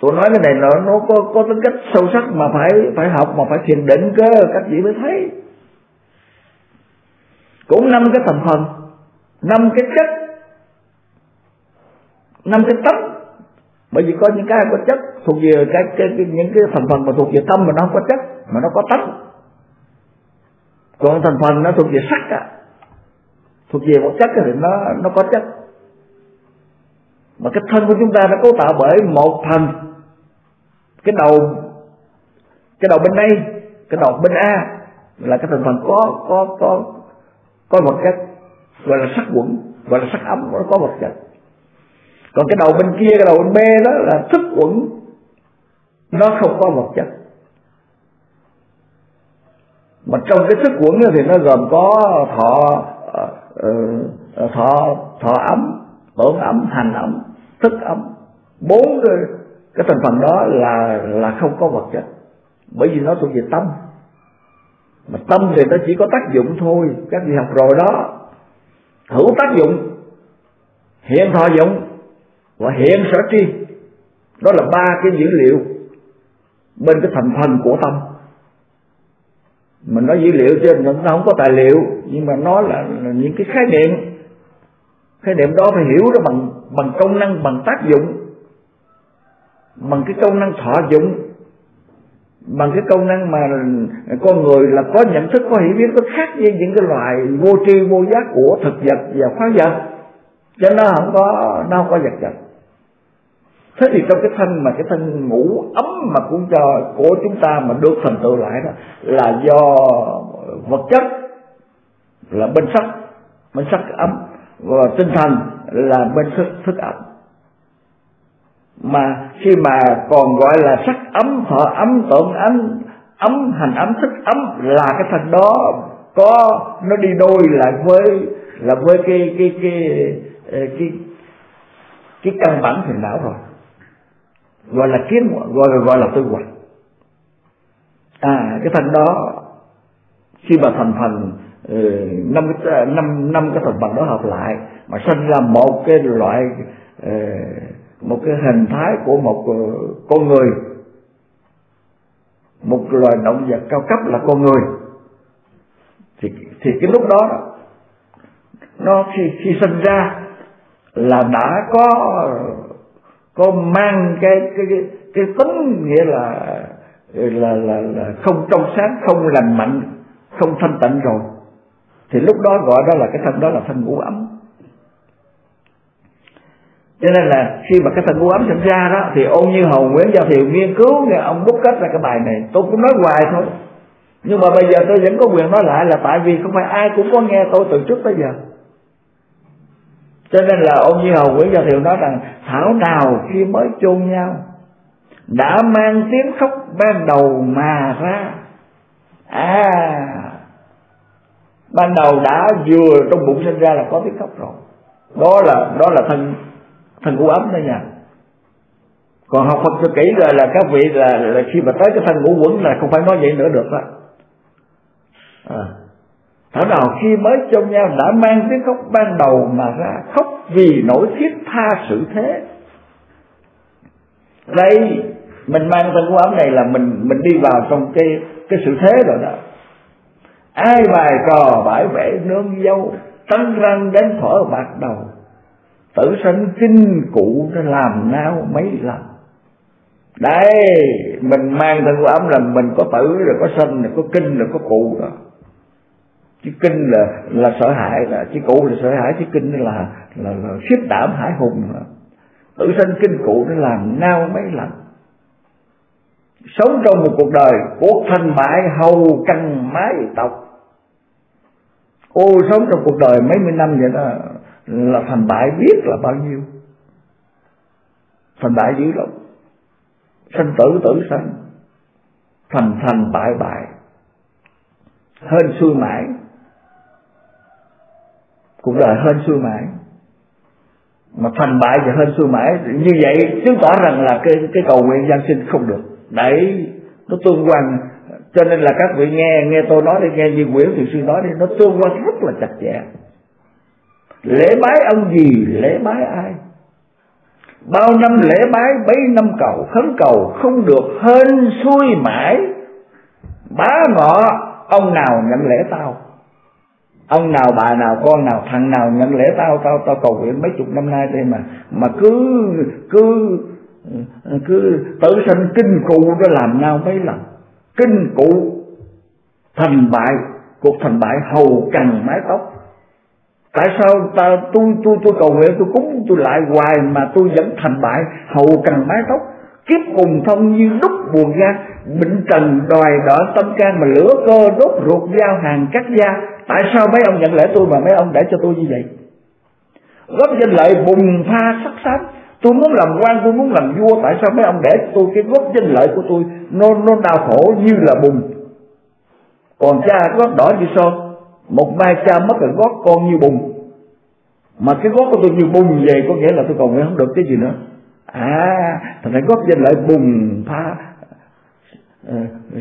Tôi nói cái này nó nó có có tính cách sâu sắc mà phải phải học mà phải thiền định cơ các vị mới thấy. Cũng năm cái thành phần năm cái chất năm cái tánh bởi vì có những cái có chất thuộc về cái, cái, cái những cái thành phần mà thuộc về tâm mà nó không có chất mà nó có tánh còn thành phần nó thuộc về sắc á thuộc về một chất thì nó nó có chất. Mà cái thân của chúng ta nó cấu tạo bởi một thành. Cái đầu cái đầu bên đây cái đầu bên a là cái thành phần có có có có vật chất gọi là sắc quẩn gọi là sắc ấm nó có vật chất còn cái đầu bên kia cái đầu bên b đó là thức uẩn nó không có vật chất. Mà trong cái thức uẩn thì nó gồm có thọ uh, thọ thọ ấm tưởng ấm hành ấm thức ấm. Bốn cái, cái thành phần đó là là không có vật chất. Bởi vì nó thuộc về tâm. Mà tâm thì nó chỉ có tác dụng thôi. Các vị học rồi đó. Hữu tác dụng hiện thọ dụng và hiện sở tri đó là ba cái dữ liệu bên cái thành phần của tâm. Mình nói dữ liệu chứ nó không có tài liệu nhưng mà nó là, là những cái khái niệm. Khái niệm đó phải hiểu nó bằng bằng công năng bằng tác dụng bằng cái công năng thọ dụng bằng cái công năng mà con người là có nhận thức có hiểu biết nó khác với những cái loài vô tri vô giác của thực vật và khoáng vật. Cho nó không có nó không có vật chất thế thì trong cái thân mà cái thân ngủ ấm mà cũng cho của chúng ta mà được thành tựu lại đó là do vật chất là bên sắc bên sắc ấm. Và tinh thần là bên thức thức ấm. Mà khi mà còn gọi là sắc ấm thọ ấm tưởng ấm ấm hành ấm thức ấm là cái thân đó có nó đi đôi lại với là với cái cái cái cái cái, cái căn bản thiền não rồi gọi là kiến gọi là gọi là tư hoạch à cái thân đó, khi mà thành phần ờ, năm cái, năm năm cái thành phần đó hợp lại, mà sinh ra một cái loại ờ, một cái hình thái của một ờ, con người. Một loài động vật cao cấp là con người. Thì thì cái lúc đó, nó khi khi sinh ra là đã có có mang cái cái cái, cái tính nghĩa là là, là là không trong sáng không lành mạnh không thanh tịnh rồi. Thì lúc đó gọi đó là cái thân đó là thân ngũ ấm. Cho nên là khi mà cái thân ngũ ấm sinh ra đó thì ôn như hầu nguyễn giao thiệu nghiên cứu nghe ông bút kết ra cái bài này. Tôi cũng nói hoài thôi. Nhưng mà bây giờ tôi vẫn có quyền nói lại là tại vì không phải ai cũng có nghe tôi từ trước tới giờ cho nên là ông Như Hầu Nguyễn Gia Thiệu nói rằng Thảo nào khi mới chôn nhau Đã mang tiếng khóc ban đầu mà ra. À Ban đầu đã vừa trong bụng sinh ra là có tiếng khóc rồi. Đó là đó là thân thân ngũ ấm đó nha. Còn học Phật cho kỹ rồi là các vị là, là khi mà tới cái thân ngũ quẩn là không phải nói vậy nữa được đó à. Thảo nào khi mới trong nhau đã mang tiếng khóc ban đầu mà ra khóc vì nỗi thiết tha sự thế. Đây, mình mang thân của ấm này là mình mình đi vào trong cái cái sự thế rồi đó. Ai bài trò bãi vẽ nương dâu tăng răng đến thở bạc đầu. Tử sanh kinh cụ nó làm nao mấy lần. Đấy mình mang thân của ấm là mình có tử, rồi có sanh rồi có kinh, rồi có cụ đó chứ kinh là là sợ hãi là chứ cụ là sợ hãi chứ kinh là là, là khiếp đảm hải hùng. Đó. tử sanh kinh cụ nó làm nao mấy lần. Sống trong một cuộc đời cuộc thành bại hầu căn mái tộc. Ô sống trong cuộc đời mấy mươi năm vậy đó là thành bại biết là bao nhiêu. Thành bại dữ lắm. Sanh tử tử sanh. Thành thành bại bại. Hên xui mãi cuộc đời hên xui mãi. Mà thành bại và hên xui mãi, như vậy chứng tỏ rằng là cái cái cầu nguyện gian sinh không được. Đấy, nó tương quan. Cho nên là các vị nghe nghe tôi nói đi, nghe như Nguyễn Thiện Sư nói đi, nó tương quan rất là chặt chẽ. Lễ bái ông gì? Lễ bái ai? Bao năm lễ bái, bấy năm cầu, khấn cầu, không được hên xuôi mãi. Bá ngọ, ông nào nhận lễ tao? Ông nào, bà nào, con nào, thằng nào nhận lễ tao tao tao cầu nguyện mấy chục năm nay đây mà mà cứ cứ cứ tự sanh kinh cụ nó làm nhau mấy lần. Kinh cụ thành bại, cuộc thành bại hầu cần mái tóc. Tại sao ta, tôi tôi tôi cầu nguyện, tôi cúng, tôi lại hoài mà tôi vẫn thành bại, hầu cần mái tóc? Kiếp cùng thông như đúc buồn ga bệnh trần đòi đỡ tâm can mà lửa cơ đốt ruột dao hàng cắt da. Tại sao mấy ông nhận lễ tôi mà mấy ông để cho tôi như vậy? Góp danh lợi bùng pha sắc xám tôi muốn làm quan, tôi muốn làm vua, tại sao mấy ông để tôi cái góp danh lợi của tôi nó nó đau khổ như là bùng? Còn cha góp đỏ như son, một mai cha mất rồi gót con như bùng. Mà cái gót của tôi như bùng về có nghĩa là tôi còn không được cái gì nữa à thành ra góp danh lại bùng pha uh, ờ,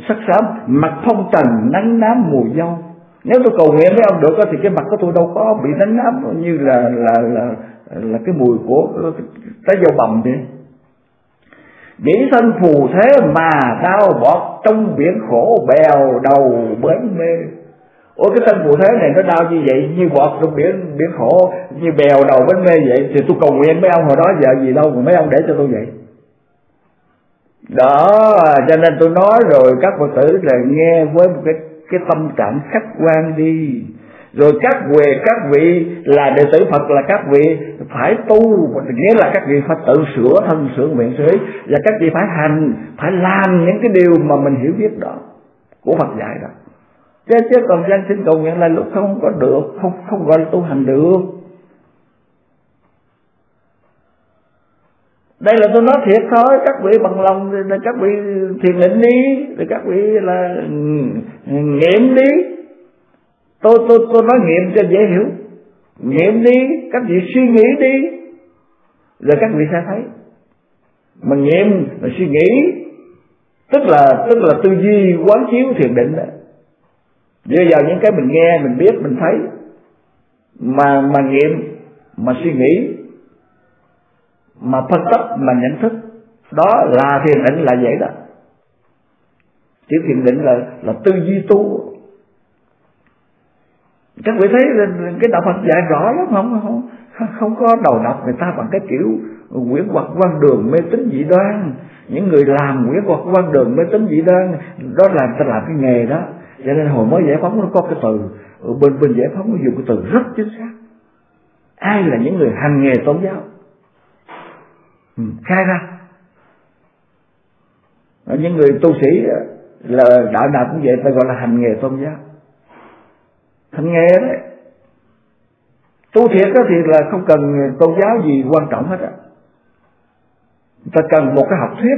sắc sám mặt phong trần nắng nám mùi dâu. Nếu tôi cầu nguyện với ông được thì cái mặt của tôi đâu có bị nắng nám như là là là là cái mùi của trái dâu bầm đi biển thân phù thế mà đau bọt trong biển khổ bèo đầu bến mê. Ủa, cái thân phụ thế này nó đau như vậy, Như bọt trong biển biển khổ Như bèo đầu bến mê vậy, Thì tôi cầu nguyện mấy ông hồi đó giờ gì đâu Mà mấy ông để cho tôi vậy. Đó, cho nên tôi nói rồi, Các Phật tử là nghe với một cái cái tâm trạng khách quan đi. Rồi các quề các vị là đệ tử Phật là các vị phải tu, nghĩa là các vị phải tự sửa thân, sửa nguyện, sửa và các vị phải hành, phải làm những cái điều mà mình hiểu biết đó, của Phật dạy đó chứ chứ còn danh sinh cầu nguyện là lúc không có được, không không gọi là tu hành được. Đây là tôi nói thiệt thôi, các vị bằng lòng thì các vị thiền định đi, rồi các vị là ừ, nghiệm đi. Tôi tôi tôi nói nghiệm cho dễ hiểu. Nghiệm đi, các vị suy nghĩ đi, rồi các vị sẽ thấy. Mà nghiệm, mà suy nghĩ, tức là tức là tư duy quán chiếu thiền định đó dựa vào những cái mình nghe, mình biết, mình thấy, mà mà nghiệm, mà suy nghĩ, mà phân tích, mà nhận thức, đó là thiền định là vậy đó. Chữ thiền định là là tư duy tu. Các vị thấy cái đạo Phật dạy rõ lắm, không không không có đầu độc người ta bằng cái kiểu quyển hoặc quan đường mê tín dị đoan. Những người làm quyển hoặc quan đường mê tín dị đoan, đó là, ta làm cái nghề đó cho nên hồi mới giải phóng nó có cái từ bên bên giải phóng nó dùng cái từ rất chính xác. Ai là những người hành nghề tôn giáo? Ừ, khai ra. Những người tu sĩ là đạo nào cũng vậy ta gọi là hành nghề tôn giáo. Hành nghề đấy tu thiệt đó thì là không cần tôn giáo gì quan trọng hết á. Ta cần một cái học thuyết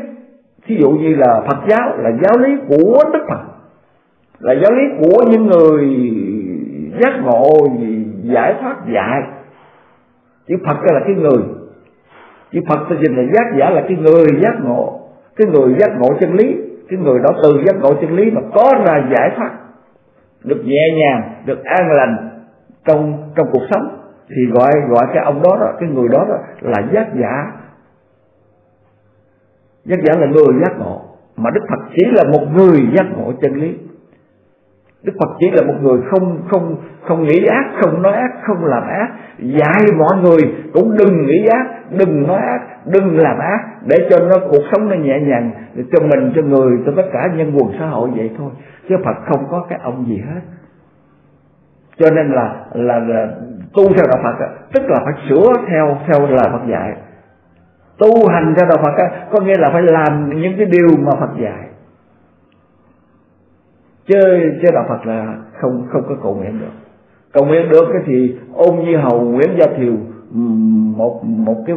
thí dụ như là Phật giáo là giáo lý của Đức Phật là giáo lý của những người giác ngộ giải thoát dạy chữ Phật là cái người. Chữ Phật tôi dịch là giác giả là cái người giác ngộ. Cái người giác ngộ chân lý. Cái người đó từ giác ngộ chân lý mà có ra giải thoát. Được nhẹ nhàng, được an lành trong trong cuộc sống. Thì gọi gọi cái ông đó đó, cái người đó đó là giác giả. Giác giả là người giác ngộ. Mà đức phật chỉ là một người giác ngộ chân lý đức phật chỉ là một người không không không nghĩ ác không nói ác không làm ác. Dạy mọi người cũng đừng nghĩ ác đừng nói ác đừng làm ác để cho nó cuộc sống nó nhẹ nhàng cho mình cho người cho tất cả nhân quần xã hội vậy thôi. Chứ phật không có cái ông gì hết. Cho nên là là, là tu theo đạo phật tức là phải sửa theo theo lời phật dạy. Tu hành theo đạo phật có nghĩa là phải làm những cái điều mà phật dạy chứ chứ đạo phật là không không có cầu nguyện được. Cầu nguyện được cái thì ôn như hầu nguyễn gia thiều một một cái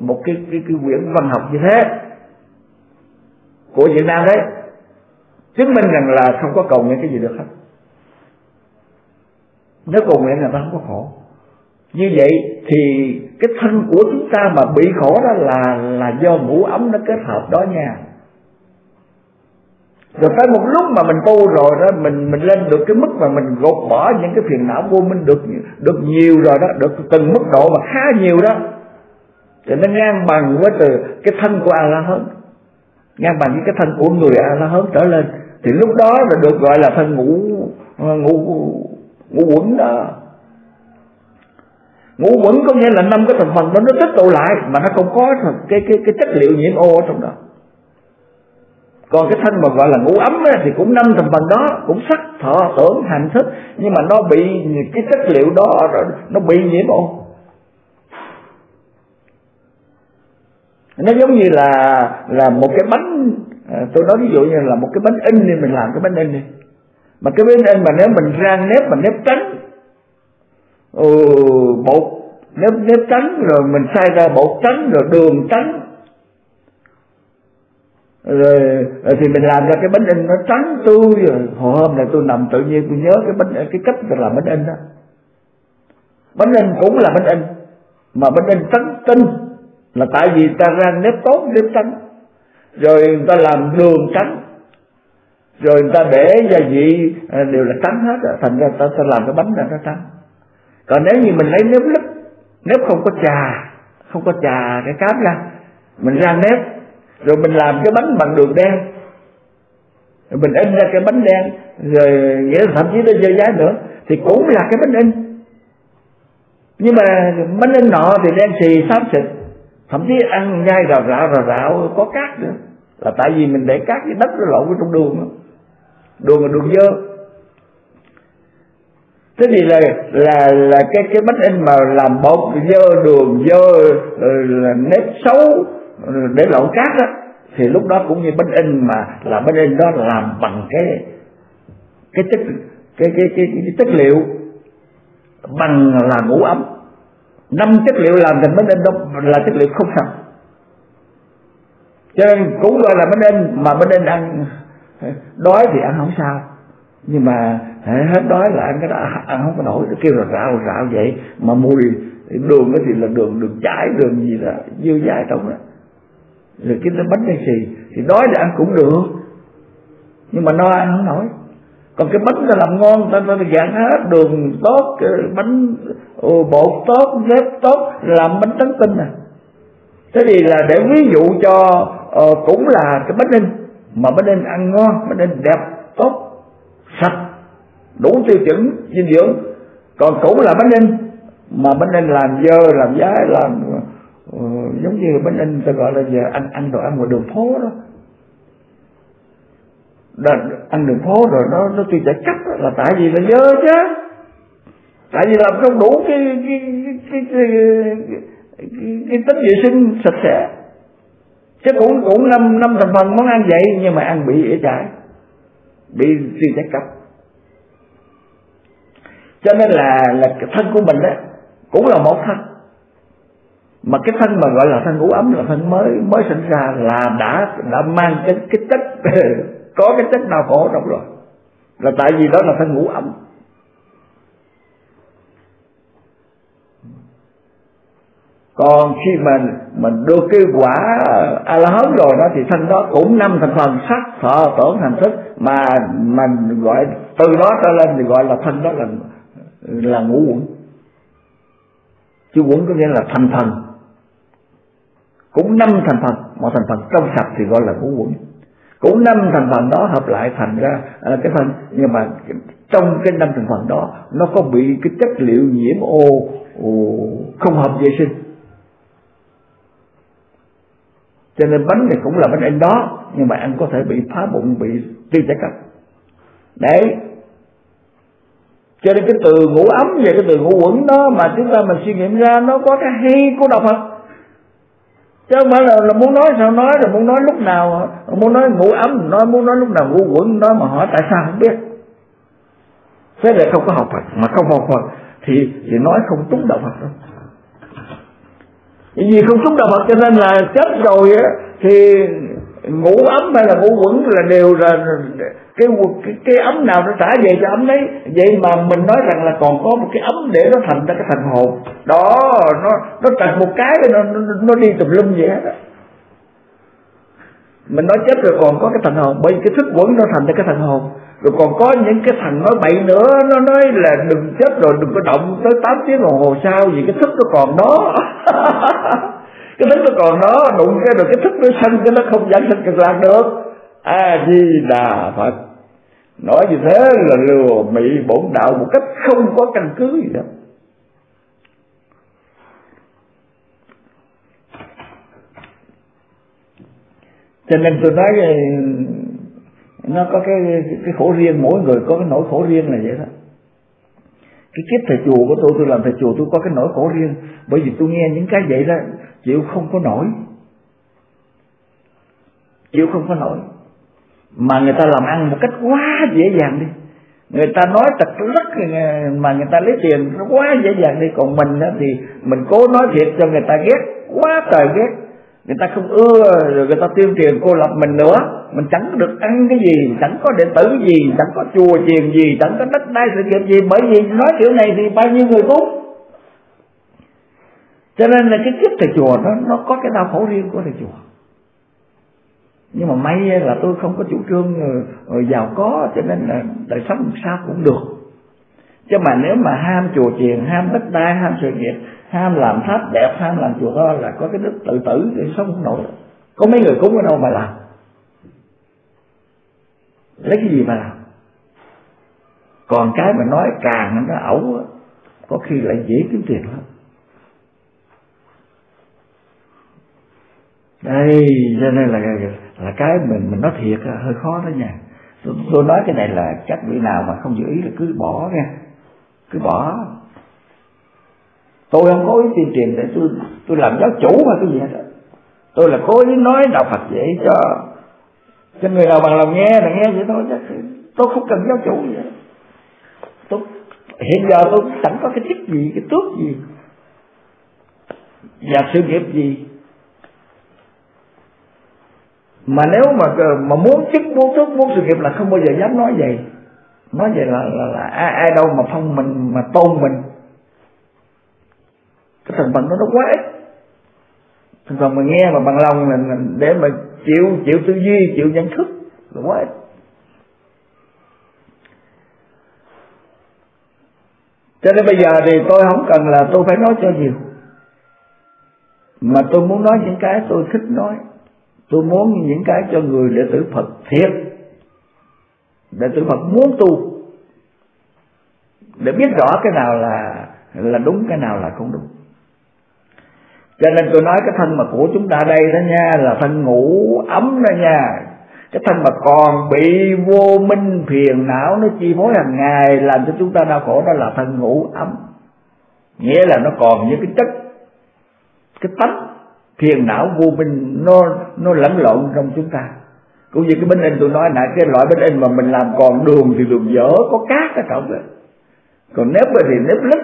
một cái cái, cái quyển văn học như thế của Việt Nam đấy chứng minh rằng là không có cầu nguyện cái gì được hết. Nếu cầu nguyện là ta không có khổ. Như vậy thì cái thân của chúng ta mà bị khổ đó là là do ngủ ấm nó kết hợp đó nha rồi tới một lúc mà mình tu rồi đó, mình mình lên được cái mức mà mình gột bỏ những cái phiền não vô minh được được nhiều rồi đó, được từng mức độ mà khá nhiều đó. Thì nó ngang bằng với từ cái thân của a la hán ngang bằng với cái thân của người a la hán trở lên. Thì lúc đó là được gọi là thân ngũ ngũ ngũ quẩn đó. Ngũ quẩn có nghĩa là năm cái thành phần đó nó tích tụ lại mà nó không có cái cái cái chất liệu nhiễm ô ở trong đó còn cái thân mà gọi là ngủ ấm ấy, thì cũng năm thành phần đó cũng sắc thọ tưởng hành thức. Nhưng mà nó bị cái chất liệu đó nó bị nhiễm ô nó giống như là là một cái bánh à, tôi nói ví dụ như là một cái bánh in đi mình làm cái bánh in đi. Mà cái bánh in mà nếu mình rang nếp mà nếp trắng ừ, bột nếp nếp trắng rồi mình xay ra bột trắng rồi đường trắng rồi, ờ, thì mình làm ra cái bánh in nó trắng tươi rồi. Hồi hôm này tôi nằm tự nhiên tôi nhớ cái bánh ờ, cái cách làm bánh in đó. Bánh in cũng là bánh in mà bánh in trắng tinh. Là tại vì ta rang nếp tốt nếp trắng. Rồi người ta làm đường trắng. Rồi người ta để gia vị ờ, đều là trắng hết thành ra ta, sẽ làm cái bánh là nó trắng. Còn nếu như mình lấy nếp lứt nếp không có trà không có trà cái cám ra mình rang nếp rồi mình làm cái bánh bằng đường đen. Rồi mình in ra cái bánh đen, rồi nghĩa là thậm chí nó dơ giá nữa, thì cũng là cái bánh in. Nhưng mà bánh in nọ thì đen xì, xám xịt. Thậm chí ăn nhai rào rạo rào rạo, có cát nữa. Là tại vì mình để cát cái đất nó lộn trong đường đó. đường là đường dơ. Thế thì là là là cái cái bánh in mà làm bột dơ, đường dơ là nếp xấu để lộn cát đó thì lúc đó cũng như bánh in mà là bánh in đó làm bằng cái cái chất cái cái cái, cái chất liệu bằng là ngũ ấm. Năm chất liệu làm thành bánh in đó là chất liệu không sạch cho nên cũng gọi là bánh in mà bánh in ăn đói thì ăn không sao. Nhưng mà hết đói là ăn cái đó ăn không có nổi. Kêu là rạo rạo vậy. Mà mùi đường đó thì là đường đường chải đường gì là dư dài trong đó rồi cái bánh đen xì thì đói thì ăn cũng được. Nhưng mà no ăn không nổi. Còn cái bánh ta làm ngon ta ta dạng hết đường tốt bánh bột tốt nếp tốt làm bánh trắng tinh à. Thế thì là để ví dụ cho uh, cũng là cái bánh ninh. Mà bánh ninh ăn ngon bánh ninh đẹp tốt sạch đủ tiêu chuẩn dinh dưỡng. Còn cũng là bánh ninh. Mà bánh ninh làm dơ làm giá làm Ờ, giống như bánh anh ta gọi là giờ ăn ăn đồ ăn ngoài đường phố đó. Đã, ăn đường phố rồi nó nó tuy chả chắc là tại vì là dơ chứ. Tại vì làm không đủ cái cái cái cái, cái, cái, cái tính vệ sinh sạch sẽ. Chứ cũng cũng năm năm thành phần món ăn vậy nhưng mà ăn bị ỉa chải. Bị suy trái cấp. Cho nên là là thân của mình đó cũng là một thân mà cái thân mà gọi là thân ngũ ấm là thân mới mới sinh ra là đã đã mang cái cái chất, có cái chất đau khổ trong rồi. Là tại vì đó là thân ngũ ấm. Còn khi mà mình đưa cái quả a la hán rồi đó, thì thân đó cũng năm thành phần sắc, thọ, tưởng, hành thức. Mà mình gọi, từ đó trở lên thì gọi là thân đó là là ngũ quẩn chứ quẩn có nghĩa là thành thần cũng năm thành phần một thành phần trong sạch thì gọi là ngũ quẩn. Cũng năm thành phần đó hợp lại thành ra à, cái phần nhưng mà trong cái năm thành phần đó nó có bị cái chất liệu nhiễm ô, ô không hợp vệ sinh. Cho nên bánh thì cũng là bánh ăn đó nhưng mà ăn có thể bị phá bụng bị tiêu chảy cấp. Đấy. Cho nên cái từ ngủ ấm và cái từ ngủ quẩn đó mà chúng ta mình suy nghiệm ra nó có cái hay của đạo Phật chứ không phải là, là muốn nói sao nói rồi muốn nói lúc nào muốn nói ngủ ấm nói muốn nói lúc nào ngủ quẩn nói mà hỏi tại sao không biết. Thế là không có học Phật mà không học Phật thì thì nói không trúng đạo Phật đâu. Vì không trúng đạo Phật cho nên là chết rồi á thì ngủ ấm hay là ngủ quẩn là đều là cái cái, cái ấm nào nó trả về cho ấm đấy. Vậy mà mình nói rằng là còn có một cái ấm để nó thành ra cái thành hồn. Đó nó nó trật một cái nó nó, nó đi tùm lum vậy hết mình nói chết rồi còn có cái thành hồn bởi vì cái thức quẩn nó thành ra cái thành hồn. Rồi còn có những cái thằng nói bậy nữa nó nói là đừng chết rồi đừng có động tới 8 tiếng đồng hồ sau vì cái thức nó còn đó. cái thức nó còn đó, đụng cái được cái thức nó sanh, cái nó không giải sinh cực lạc được a di đà phật. Nói như thế là lừa mị bổn đạo một cách không có căn cứ gì đó cho nên tôi nói, nó có cái cái khổ riêng, mỗi người có cái nỗi khổ riêng là vậy đó. Cái kiếp thầy chùa của tôi tôi làm thầy chùa, tôi có cái nỗi khổ riêng. Bởi vì tôi nghe những cái vậy đó chịu không có nổi. Chịu không có nổi. Mà người ta làm ăn một cách quá dễ dàng đi. Người ta nói thật rất mà người ta lấy tiền nó quá dễ dàng đi. Còn mình đó thì mình cố nói thiệt cho người ta ghét, quá trời ghét. Người ta không ưa, rồi người ta tuyên truyền cô lập mình nữa. Mình chẳng được ăn cái gì, chẳng có đệ tử gì, chẳng có chùa chiền gì, chẳng có đất đai sự nghiệp gì. Bởi vì nói kiểu này thì bao nhiêu người cũng cho nên là cái kiếp thầy chùa nó nó có cái đau khổ riêng của thầy chùa. Nhưng mà may là tôi không có chủ trương ờ, ờ, giàu có, cho nên là đời sống sao cũng được. Chứ mà nếu mà ham chùa chiền, ham đất đai, ham sự nghiệp, ham làm tháp đẹp, ham làm chùa to là có cái đức tự tử để sống không nổi. Có mấy người cúng ở đâu mà làm? Lấy cái gì mà làm? Còn cái mà nói càng nó ẩu có khi lại dễ kiếm tiền lắm. Đây cho nên là là cái mình mình nói thiệt hơi khó đó nha. Tôi, tôi nói cái này là chắc vị nào mà không giữ ý là cứ bỏ nha cứ bỏ. Tôi không có ý tuyên truyền để tôi tôi làm giáo chủ mà cái gì hết tôi là cố ý nói đạo Phật vậy cho cho người nào bằng lòng nghe là nghe vậy thôi chứ. Tôi không cần giáo chủ vậy tôi hiện giờ tôi chẳng có cái chức gì cái tước gì. Và sự nghiệp gì mà nếu mà mà muốn chức muốn tước muốn sự nghiệp là không bao giờ dám nói vậy. Nói vậy là là, là ai, ai đâu mà phong mình mà tôn mình. Cái thành phần nó nó quá ít. Thành phần mà nghe mà bằng lòng là, là để mà chịu chịu tư duy chịu nhận thức là quá ít. Cho nên bây giờ thì tôi không cần là tôi phải nói cho nhiều. Mà tôi muốn nói những cái tôi thích nói tôi muốn những cái cho người đệ tử Phật thiệt. Đệ tử Phật muốn tu. Để biết rõ cái nào là là đúng, cái nào là không đúng. Cho nên tôi nói cái thân mà của chúng ta đây đó nha, là thân ngủ ấm đó nha. Cái thân mà còn bị vô minh phiền não nó chi phối hàng ngày, làm cho chúng ta đau khổ, đó là thân ngủ ấm. Nghĩa là nó còn những cái chất, cái tánh phiền não vô minh nó nó lẫn lộn trong chúng ta. Cũng như cái bánh in tôi nói nãy cái loại bánh in mà mình làm còn đường thì đường dở có cát ở trong đó. Còn nếp thì nếp lít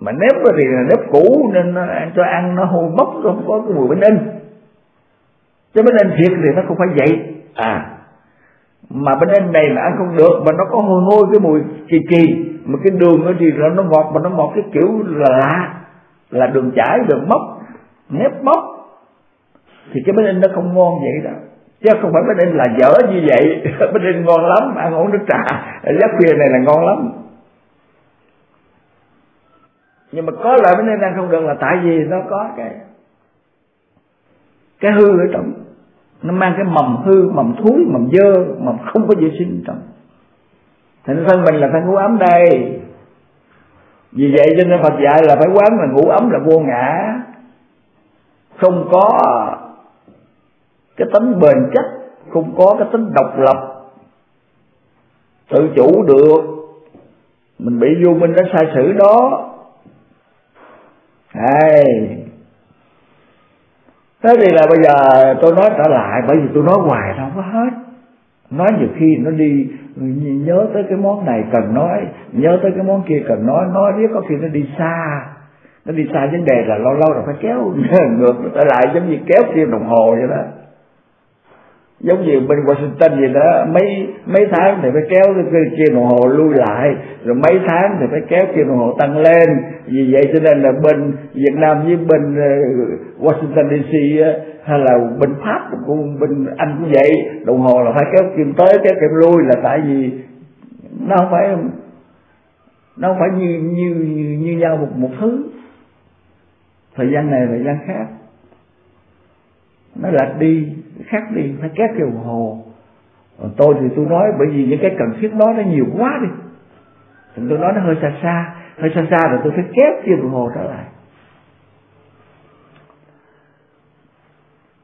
mà nếp thì là nếp cũ nên nó, cho ăn nó hôi bốc không có cái mùi bánh in. Chứ bánh in thiệt thì nó không phải vậy. À mà bánh in này mà ăn không được mà nó có hôi hôi cái mùi kỳ kỳ mà cái đường nó thì nó ngọt mà nó ngọt cái kiểu là lạ là đường chảy đường mốc nếp bóc thì cái bánh in nó không ngon vậy đó. Chứ không phải bánh in là dở như vậy. Bánh in ngon lắm, ăn uống nước trà. Giấc khuya này là ngon lắm. Nhưng mà có loại bánh in ăn không được là tại vì nó có cái cái hư ở trong. Nó mang cái mầm hư, mầm thúi mầm dơ, mầm không có vệ sinh trong. Thành thân mình là phải ngủ ấm đây. Vì vậy cho nên Phật dạy là phải quán là ngủ ấm là vô ngã không có cái tính bền chắc, không có cái tính độc lập. Tự chủ được. Mình bị vô minh nó sai sử đó. Hay thế thì là bây giờ tôi nói trở lại, bởi vì tôi nói hoài nó không có hết. Nói nhiều khi nó đi, nhớ tới cái món này cần nói, nhớ tới cái món kia cần nói nói biết có khi nó đi xa nó đi xa vấn đề là lâu lâu là phải kéo ngược trở lại, giống như kéo kim đồng hồ vậy đó. Giống như bên Washington gì đó, mấy mấy tháng thì phải kéo cái kia đồng hồ lui lại, rồi mấy tháng thì phải kéo kia đồng hồ tăng lên. Vì vậy cho nên là bên Việt Nam với bên ờ, Washington DC hay là bên Pháp cũng bên Anh cũng vậy. Đồng hồ là phải kéo kim tới, kéo kim lui là tại vì nó không phải, nó không phải như như như nhau một một thứ thời gian này thời gian khác. Nó lệch đi khác đi phải két cái đồng hồ. Còn tôi thì tôi nói bởi vì những cái cần thiết đó nó nhiều quá đi. Thì tôi nói nó hơi xa xa hơi xa xa rồi tôi phải kéo chiều đồng hồ trở lại.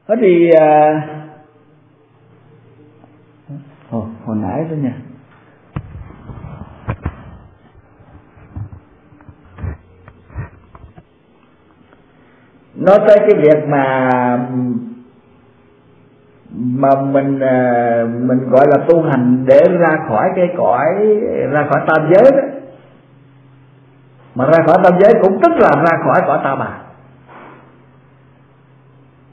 Thế thì à, hồi, hồi nãy đó nha. Nói tới cái việc mà mà mình à, mình gọi là tu hành để ra khỏi cái cõi, ra khỏi tam giới đó. Mà ra khỏi tam giới cũng tức là ra khỏi cõi ta bà.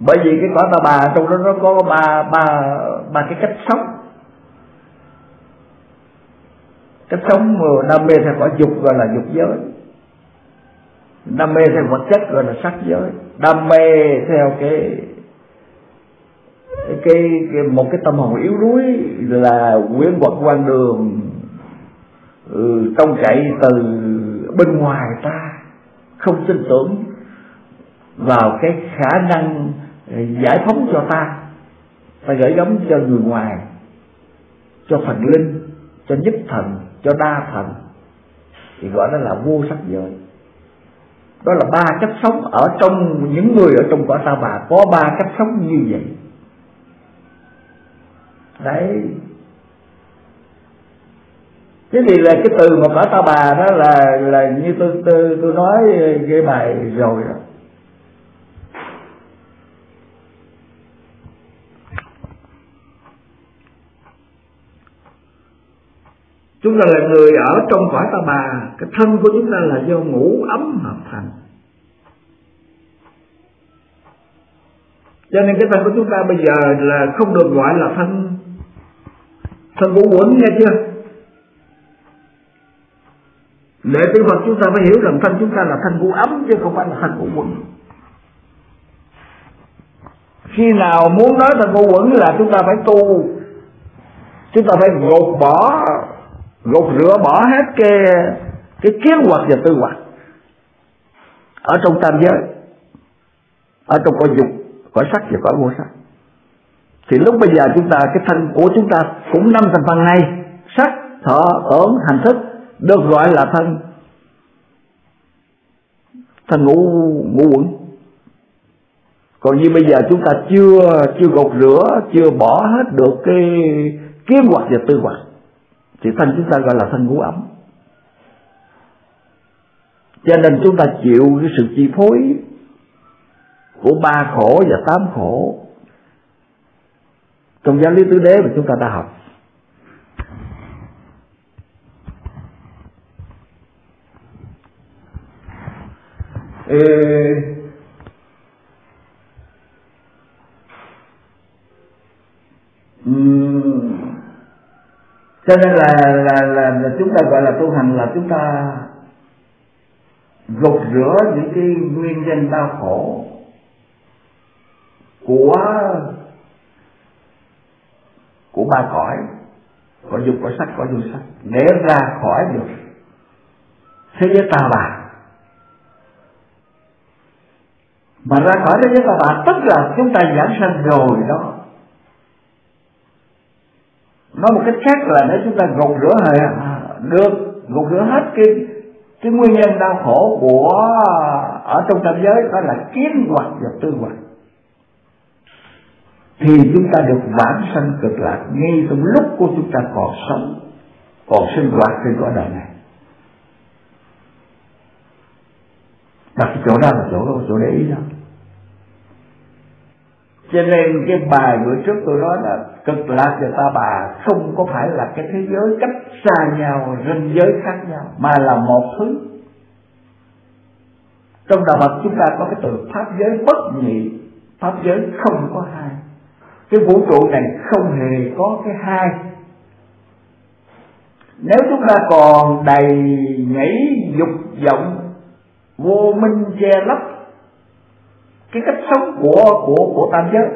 Bởi vì cái cõi ta bà trong đó nó có ba ba ba cái cách sống. Cách sống đam mê theo cõi dục gọi là dục giới đam mê theo vật chất gọi là sắc giới. Đam mê theo cái cái, cái một cái tâm hồn yếu đuối là quyến quật quan đường ừ, trông cậy từ bên ngoài ta không tin tưởng vào cái khả năng ừ, giải phóng cho ta. Ta gửi gắm cho người ngoài cho thần linh cho nhất thần cho đa thần thì gọi đó là vô sắc giới đó là ba cách sống ở trong những người ở trong quả sa bà. Có ba cách sống như vậy. Đấy. Thế thì là cái từ mà quả sa bà đó là là như tôi tôi tôi nói cái bài rồi đó. Chúng ta là người ở trong cõi ta bà. Cái thân của chúng ta là do ngủ ấm hợp thành. Cho nên cái thân của chúng ta bây giờ là không được gọi là thân. Thân ngũ quẩn, nghe chưa? Để tử Phật chúng ta phải hiểu rằng thân chúng ta là thân ngũ ấm, chứ không phải là thân ngũ quẩn. Khi nào muốn nói thân ngũ quẩn là chúng ta phải tu. Chúng ta phải gột bỏ gột rửa bỏ hết cái cái kiến hoạt và tư hoạt ở trong tam giới, ở trong cõi dục, cõi sắc và cõi vô sắc. Thì lúc bây giờ chúng ta, cái thân của chúng ta cũng năm thành phần này, sắc, thọ ưởng hành thức, được gọi là thân. Thân ngũ ngũ quẩn. Còn như bây giờ chúng ta chưa chưa gột rửa, chưa bỏ hết được cái kiến hoạt và tư hoạt thì thân chúng ta gọi là thân ngũ ấm. Cho nên chúng ta chịu cái sự chi phối của ba khổ và tám khổ trong giáo lý tứ đế mà chúng ta đã học. Ê, cho nên là, là là là chúng ta gọi là tu hành là chúng ta gột rửa những cái nguyên nhân đau khổ của của ba cõi có dục có sắc có vô sắc. Để ra khỏi được thế giới ta bà. Mà ra khỏi thế giới ta bà tức là chúng ta giảng sanh rồi đó nói một cách khác là nếu chúng ta gột rửa hệ được gột rửa hết cái cái nguyên nhân đau khổ của, ở trong tam giới, đó là kiến hoạt và tư hoạt thì chúng ta được vãng sanh cực lạc ngay trong lúc của chúng ta còn sống, còn sinh hoạt trên cõi đời này. Đặt chỗ đó là chỗ chỗ để ý đó cho nên cái bài bữa trước tôi nói là cực lạc và ta bà, không có phải là cái thế giới cách xa nhau, ranh giới khác nhau, mà là một thứ. Trong đạo Phật chúng ta có cái từ pháp giới bất nhị, pháp giới không có hai. Cái vũ trụ này không hề có cái hai. Nếu chúng ta còn đầy nhảy dục vọng, vô minh che lấp cái cách sống của của của tam giới,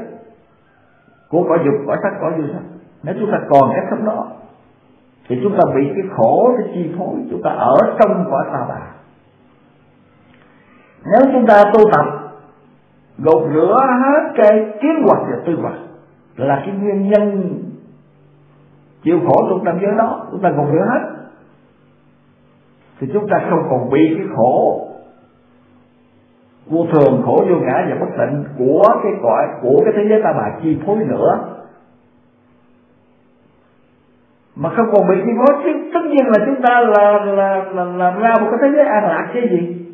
của cõi dục, cõi sắc, cõi vô sắc nếu chúng ta còn cách sống đó, thì chúng ta bị cái khổ, cái chi phối, chúng ta ở trong quả ta bà. Nếu chúng ta tu tập, gột rửa hết cái kiến hoạt và tư hoạt là cái nguyên nhân chịu khổ trong tam giới đó, chúng ta gột rửa hết, thì chúng ta không còn bị cái khổ vô thường khổ vô ngã và bất tịnh của cái cõi của cái thế giới ta bà chi phối nữa. Mà không còn bị chi phối chứ tất nhiên là chúng ta là là, là làm ra một cái thế giới an lạc chứ gì.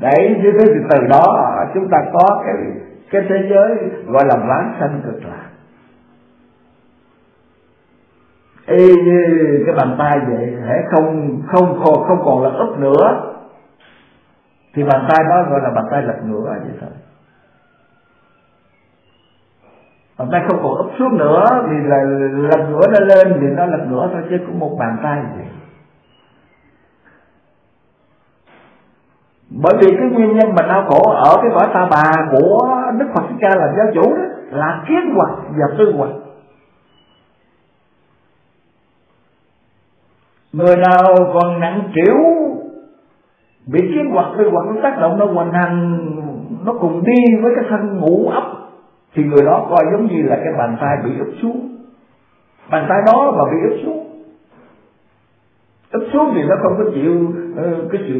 Đấy như thế thì từ đó chúng ta có cái cái thế giới gọi là vãng sanh cực lạc. Y như cái bàn tay vậy hễ không không còn không còn là ức nữa thì bàn tay đó gọi là bàn tay lật ngửa vậy thôi bàn tay không còn úp xuống nữa thì là lật ngửa nó lên thì nó lật ngửa thôi, chứ cũng một bàn tay vậy bởi vì cái nguyên nhân mà đau khổ ở cái cõi ta bà của đức phật thích ca là giáo chủ đó, là kiến hoặc và tư hoặc người nào còn nặng trĩu bị kiến hoặc cái hoặc nó tác động nó hoành hành nó cùng đi với cái thân ngũ ấp thì người đó coi giống như là cái bàn tay bị úp xuống. Bàn tay đó mà bị úp xuống. Úp xuống thì nó không có chịu uh, cái sự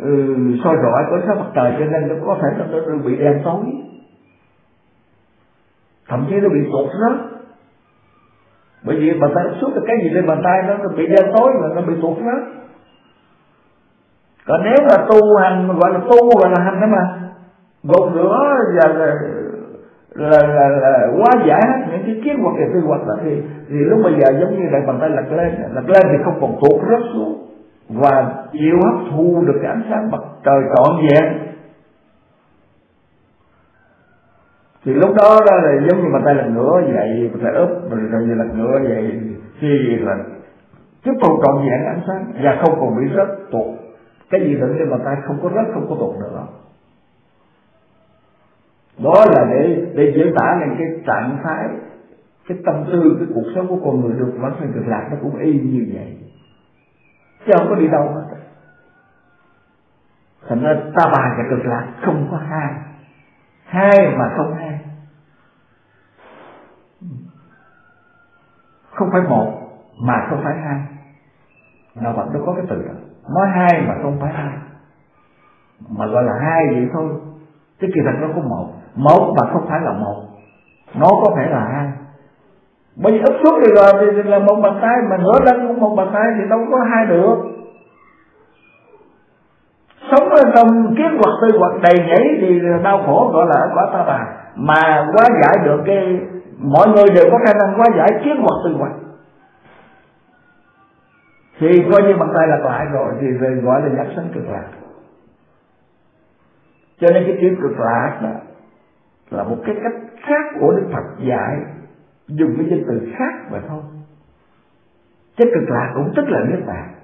uh, soi rọi của sáng mặt trời cho nên nó có thể nó, nó bị đen tối. Thậm chí nó bị tụt rớt. Bởi vì bàn tay úp xuống thì cái gì? Lên bàn tay nó, nó bị đen tối và nó bị tụt rớt còn nếu mà tu hành gọi là tu gọi là hành đó mà gột rửa và là là, là, là quá giải hết những cái kiến hoặc là tư hoặc là thì thì lúc bây giờ giống như lại bàn tay lật lên lật lên thì không còn tụt rớt xuống và chịu hấp thu được cái ánh sáng mặt trời trọn vẹn. Thì lúc đó đó là giống như bàn tay lần nữa vậy bàn tay ướp rồi rồi lần nữa vậy thì là tiếp tục trọn vẹn ánh sáng và không còn bị rớt tụt cái gì đựng trên bàn tay không có rớt, không có tụt nữa. Đó là để để diễn tả lên cái trạng thái, cái tâm tư, cái cuộc sống của con người được vãng sanh cực lạc, nó cũng y như vậy. Chứ không có đi đâu hết. Thành ra ta bà và cực lạc, không có hai. Hai mà không hai. Không phải một mà không phải hai. Nào vẫn đâu có cái từ đó nói hai mà không phải hai. Mà gọi là hai vậy thôi. Chứ kỳ thật nó có một. Một mà không phải là một. Nó có thể là hai. Bởi vì ấp xuống thì rồi thì là một bàn tay, mà nửa lên cũng một bàn tay thì đâu có hai được. Sống ở trong kiến hoặc tư hoặc đầy nhảy thì đau khổ gọi là quả ta bà. Mà quá giải được cái mọi người đều có khả năng quá giải kiến hoặc tư hoặc thì coi như bằng tay lật lại rồi, thì về gọi là nhập sanh cực lạc. Cho nên cái chữ cực lạc đó là một cái cách khác của đức phật dạy, dùng cái danh từ khác mà thôi. Chứ cực lạc cũng tức là niết bàn.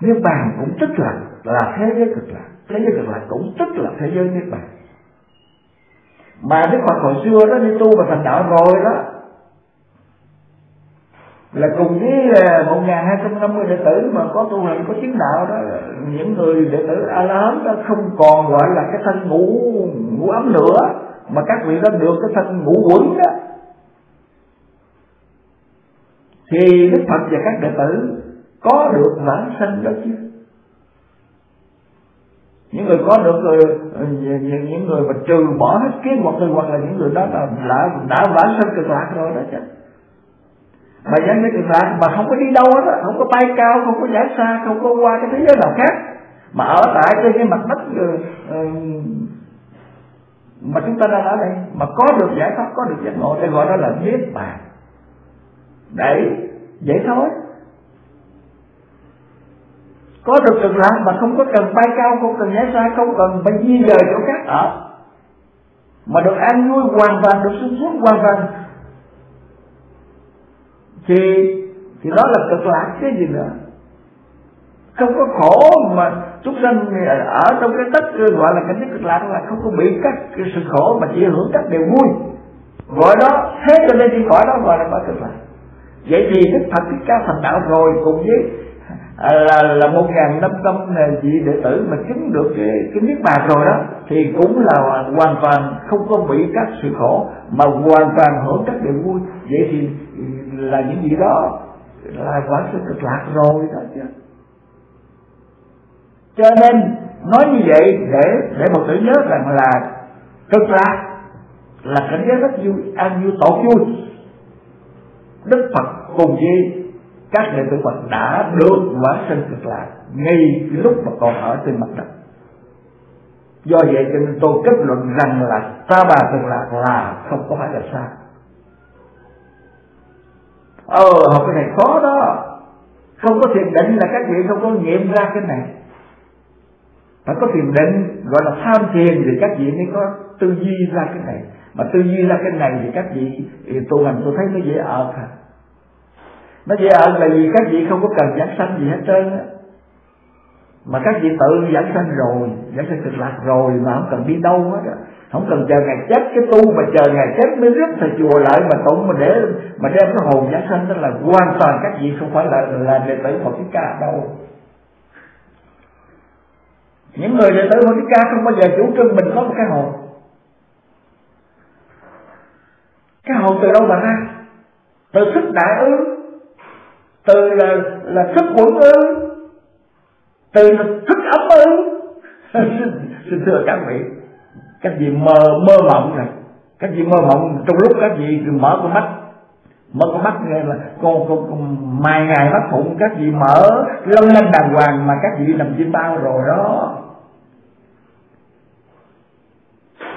Niết bàn cũng tức là là thế giới cực lạc. Thế giới cực lạc cũng tức là thế giới niết bàn. Mà đức phật hồi xưa đó đi tu và thành đạo rồi đó là cùng với à, một ngàn hai trăm năm mươi đệ tử mà có tu hành, có chứng đạo đó. Những người đệ tử a la hán đó không còn gọi là cái thân ngũ ngũ ấm nữa, mà các vị đó được cái thân ngũ quẩn đó. Thì đức phật và các đệ tử có được mãn sanh đó chứ. Những người có được rồi, những người mà trừ bỏ hết kiến hoặc người hoặc là những người đó là đã đã vãng sanh cực lạc rồi đó chứ mà danh giới cực lạc mà không có đi đâu hết không có bay cao không có giải xa không có qua cái thế giới nào khác. Mà ở tại trên cái mặt đất uh, mà chúng ta đang ở đây mà có được giải thoát có được giác ngộ để gọi đó là niết bàn. Đấy vậy thôi. Có được cực lạc mà không có cần bay cao không cần nhảy xa không cần phải di dời chỗ khác. Ở mà được an vui hoàn toàn được sung sướng hoàn toàn thì thì đó là cực lạc cái gì nữa. Không có khổ mà chúng sanh ở trong cái đất gọi là cảnh giới cực lạc là không có bị các cái sự khổ mà chỉ hưởng các điều vui. Gọi đó, thế cho nên đi khỏi đó gọi là quả cực lạc. Vậy thì đức phật thích ca thành đạo rồi, cùng với à, là là một ngàn năm trăm à, vị đệ tử mà chứng được cái cái niết bàn rồi đó, thì cũng là hoàn toàn không có bị các sự khổ mà hoàn toàn hưởng các điều vui. Vậy thì là những gì đó. Là quả sự cực lạc rồi đó chứ. Cho nên, nói như vậy để để một tử nhớ rằng là cực lạc là cảnh giới rất vui, an vui tổ vui. Đức phật cùng với các đệ tử phật đã được quả sinh cực lạc ngay lúc mà còn ở trên mặt đất. Do vậy cho nên tôi kết luận rằng là ta bà cực lạc là không có phải là sao ờ học cái này khó đó. Không có thiền định là các vị không có nghiệm ra cái này. Phải có thiền định, gọi là tham thiền thì các vị mới có tư duy ra cái này. Mà tư duy ra cái này thì các vị, thì tu hành tôi thấy nó dễ ở à nó dễ ở là vì các vị không có cần giảng sanh gì hết trơn á. Mà các vị tự giảng sanh rồi, giảng sanh cực lạc rồi mà không cần đi đâu hết á không cần chờ ngày chết, cái tu mà chờ ngày chết mới rước thầy chùa lại mà tụng, mà để, mà đem cái hồn giảng sanh đó là hoàn toàn các vị không phải là là đệ tử Phật Thích Ca đâu. Những người đệ tử Phật Thích Ca không bao giờ chủ trương mình có một cái hồn. Cái hồn từ đâu mà ra? Từ sức đại ư? Từ là là sức quẩn ư? Từ là thức ấm ư? Xin thưa các vị các vị mơ mơ mộng rồi các vị mơ mộng trong lúc các vị mở con mắt mở con mắt nghe là con con, con mai ngày mắt phụng các vị mở long lanh đàng hoàng mà các vị nằm trên bao rồi đó.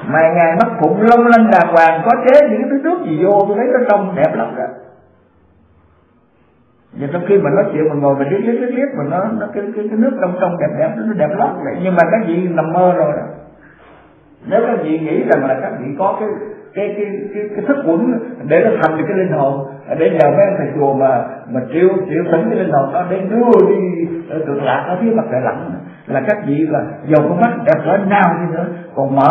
Mai ngày mắt phụng long lanh đàng hoàng có chế những thứ nước gì vô tôi thấy nó trong đẹp lắm rồi và trong khi mà nói chuyện mà ngồi mà liếc liếc liếc liếc mà nó nó cái cái, cái nước trong trong đẹp đẹp nó đẹp lắm vậy. Nhưng mà các vị nằm mơ rồi đó nếu các vị nghĩ rằng là các vị có cái cái cái cái, cái thức quẩn để nó thành được cái linh hồn để nhờ mấy ông thầy chùa mà mà triệu triệu tỉnh cái linh hồn đó để đưa đi ờ, cực lạc ở phía mặt trời lạnh là các vị là dầu con mắt đẹp cỡ nào đi nữa còn mở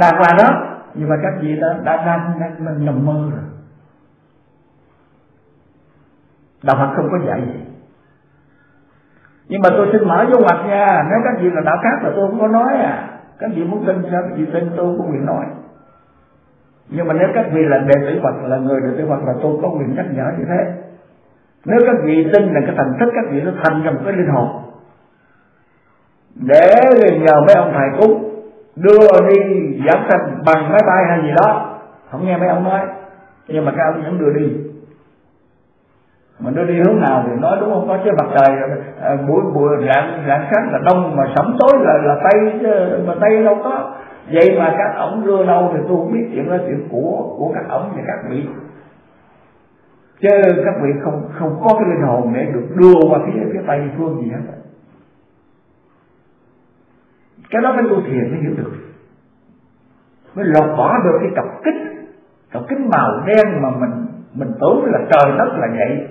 đàng hoàng đó. Nhưng mà các vị đã đã đang đang nằm mơ rồi. Đạo Phật không có dạy gì. Nhưng mà tôi xin mở vô mặt nha. Nếu các vị là đạo khác là tôi không có nói à các vị muốn tin sao? Các vị tin tôi, có quyền nói. Nhưng mà nếu các vị là đệ tử Phật, là người đệ tử Phật, là tôi có quyền nhắc nhở như thế. Nếu các vị tin là cái thành thức các vị nó thành ra một cái linh hồn. Để nhờ mấy ông thầy cúng, đưa đi giảm sanh bằng máy bay hay gì đó. Không nghe mấy ông nói. Nhưng mà các ông vẫn đưa đi mà nó đi hướng nào thì nói đúng không? Có chứ mặt trời à, buổi buổi rạng rạng sáng là đông mà sẩm tối là là tây chứ mà tây đâu có. Vậy mà các ổng đưa đâu thì tôi không biết chuyện đó chuyện của của các ổng và các vị. Chứ các vị không không có cái linh hồn để được đưa qua phía phía tây phương gì hết. Cái đó phải tu thiền mới hiểu được. Mới lột bỏ được cái cặp kính cặp kính màu đen mà mình mình tưởng là trời đất là vậy.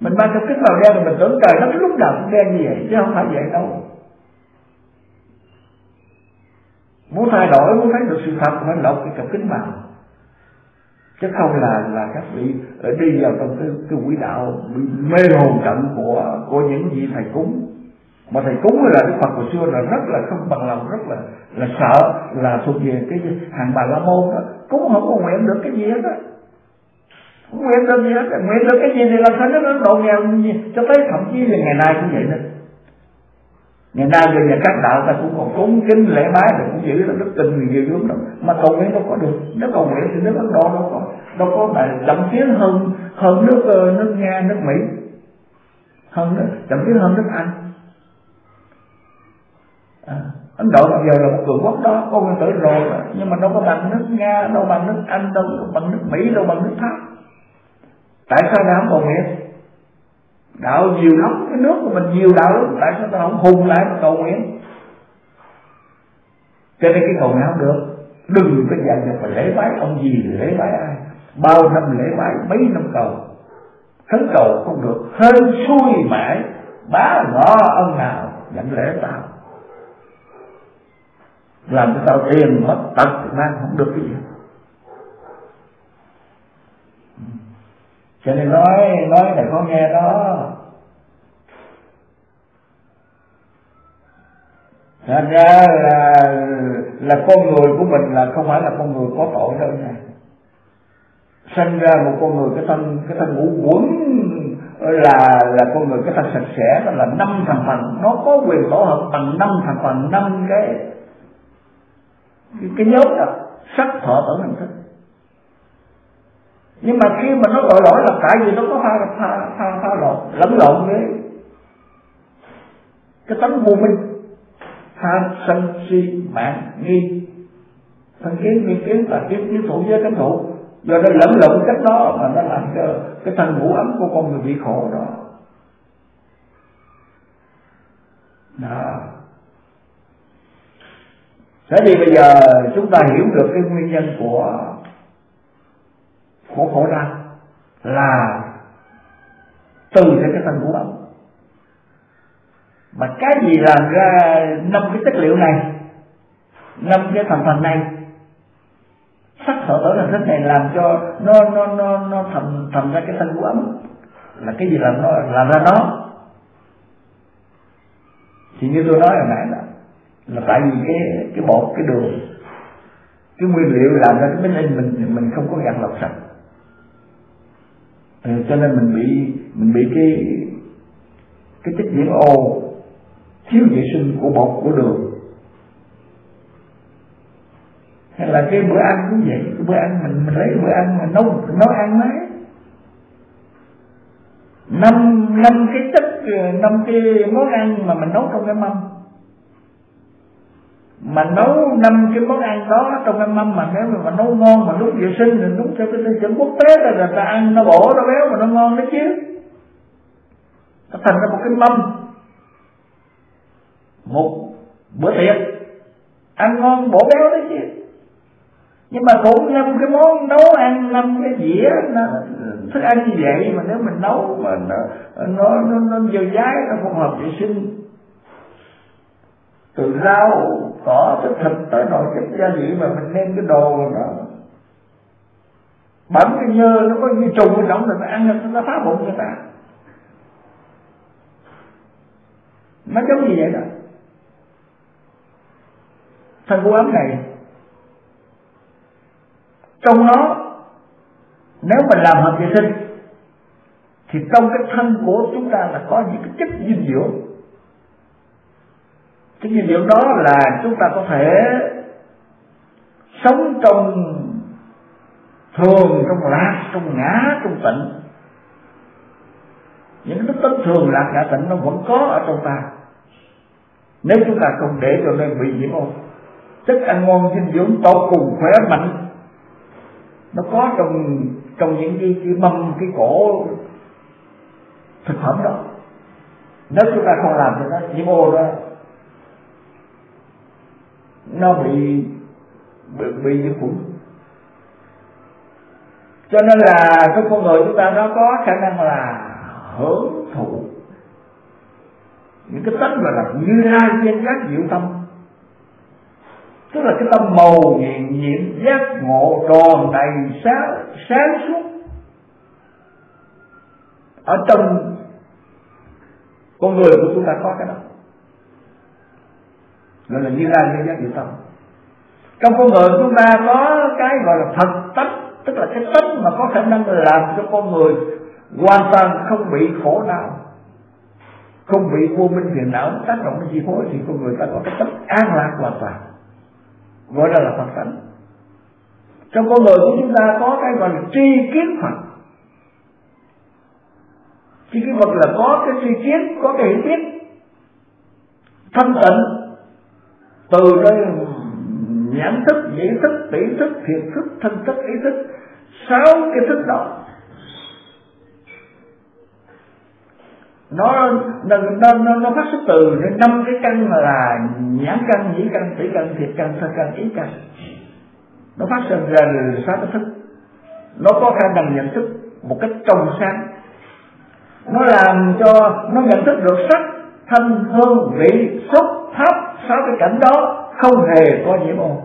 Mình mang cái kính màu đen thì mình tưởng trời đất lúc nào cũng đen như vậy chứ không phải vậy đâu. Muốn thay đổi muốn thấy được sự thật phải lọc cái cặp kính màu. Chứ không là là các vị ờ, đi vào trong cái, cái quỹ đạo bị mê hồn trận của của những vị thầy cúng. Mà thầy cúng là đức phật hồi xưa là rất là không bằng lòng rất là là sợ là thuộc về cái hàng bà la môn đó. Cúng không có nguyện được cái gì hết á nguyện được gì hết. Nguyện được cái gì thì làm sao nó độ nghèo cho tới thậm chí là ngày nay cũng vậy nữa ngày nay bây giờ các đạo ta cũng còn cúng kính lễ bái là cũng giữ là đức tin người nhiều lắm đâu mà cầu nguyện đâu có được. Nếu cầu nguyện thì nước ấn độ đâu có. Đâu có mà chậm tiến hơn hơn nước ờ, nước nga nước mỹ. Hơn nước chậm tiến hơn nước anh. À, Ấn Độ bây giờ là một cường quốc đó có nguyên tử rồi nhưng mà đâu có bằng nước Nga đâu bằng nước Anh đâu bằng nước Mỹ đâu bằng nước Pháp tại sao ta không cầu nguyện? Đạo nhiều lắm, cái nước của mình nhiều đạo lắm. Tại sao ta không hùng lại mà cầu nguyện? Cho nên cái cầu nguyện không được. Đừng có dạy được phải lễ bái ông gì, lễ bái ai. Bao năm lễ bái, mấy năm cầu. Thấn cầu không được. Hên xui mãi. Bá ngõ ông nào nhận lễ tao. Làm cho tao tiền mất tật, mang không được cái gì cho nên nói nói để có nghe đó. Thành ra là là con người của mình là không phải là con người có tội đâu nha. Sinh ra một con người cái thân cái thân ngũ quẩn là là con người cái thân sạch sẽ đó là năm thành phần. Nó có quyền tổ hợp bằng năm thành phần năm cái cái, cái nhốt đó sắc thọ tưởng hành thức nhưng mà khi mà nó tội lỗi là tại vì nó có pha pha pha, pha lộn lẫn lộn với cái tấm vô minh. Tham sân si mạng nghi. Thân kiến nghi kiến và kiến kiến thủ với cánh thủ. Do nó lẫn lộn cách đó mà nó làm cho cái thân ngũ ấm của con người bị khổ đó. Đó. Thế thì bây giờ chúng ta hiểu được cái nguyên nhân của của khổ đau là từ cái thân của ông. Mà cái gì làm ra năm cái chất liệu này, năm cái thành phần này, sắc thở tưởng là thức này làm cho nó nó nó nó thành thành ra cái thân của ấm là cái gì làm nó làm ra nó. Thì như tôi nói hồi nãy là là tại vì cái cái bột, cái đường, cái nguyên liệu làm ra cái bánh in mình mình không có gạt lọc sạch ừ, cho nên mình bị mình bị cái cái chất nhiễm ô thiếu vệ sinh của bột của đường. Hay là cái bữa ăn cũng vậy cái bữa ăn mình mình lấy bữa ăn mà nấu nấu ăn mấy năm năm cái chất ờ, năm cái món ăn mà mình nấu trong cái mâm mà nấu năm cái món ăn đó trong cái mâm mà nếu mà nấu ngon mà đúng vệ sinh thì đúng theo cái tiêu chuẩn quốc tế là người ta ăn nó bổ nó béo mà nó ngon đó chứ. Nó thành ra một cái mâm. Một bữa tiệc. Ăn ngon bổ béo đấy chứ. Nhưng mà cũng năm cái món nấu ăn năm cái dĩa nó, thức ăn như vậy mà nếu mình nấu mà nó nó nó, nó dơ dái nó không hợp vệ sinh từ rau cỏ tới thịt tới nội chất gia vị mà mình đem cái đồ mà nó cái nhơ nó có như trùng cái trong rồi nó ăn nó phá bụng người ta. Nó giống như vậy đó. Thân của ấm này, trong nó nếu mình làm hợp vệ sinh thì trong cái thân của chúng ta là có những cái chất dinh dưỡng cái dinh dưỡng đó là chúng ta có thể sống trong thường trong lạc trong ngã trong tịnh. Những đức tính thường lạc ngã tịnh nó vẫn có ở trong ta. Nếu chúng ta không để cho nên bị nhiễm ô chất ăn ngon dinh dưỡng tốt cùng khỏe mạnh nó có trong trong những cái, cái mâm cái cổ thực phẩm đó. Nếu chúng ta không làm thì nó nhiễm ô đó nó bị bị, bị nhiễm khuẩn. Cho nên là cái con người chúng ta nó có khả năng là hưởng thụ những cái tánh gọi là như lai viên giác diệu tâm. Tức là cái tâm màu nhiệm nhiệm giác ngộ tròn đầy sáng sáng suốt. Ở trong con người của chúng ta có cái đó gọi là như lai như giác diệu tâm trong con người chúng ta có cái gọi là thật tánh, tức là cái tánh mà có khả năng làm cho con người hoàn toàn không bị khổ đau, không bị vô minh phiền não, tác động chi phối, thì con người ta có cái tánh an lạc hoàn toàn, gọi là là Phật tánh. Trong con người của chúng ta có cái gọi là tri kiến Phật. Tri kiến Phật là có cái tri kiến, có cái hiểu biết thanh tịnh từ đây nhãn thức nhĩ thức tỷ thức thiệt thức thân thức ý thức sáu cái thức đó. Nó nó nó nó, phát xuất từ năm cái căn là nhãn căn nhĩ căn tỷ căn thiệt căn thân căn ý căn. Nó phát sinh ra sáu cái thức. Nó có khả năng nhận thức một cách trong sáng. Nó làm cho nó nhận thức được sắc thanh hương vị xúc pháp sáu cái cảnh đó không hề có nhiễm ô.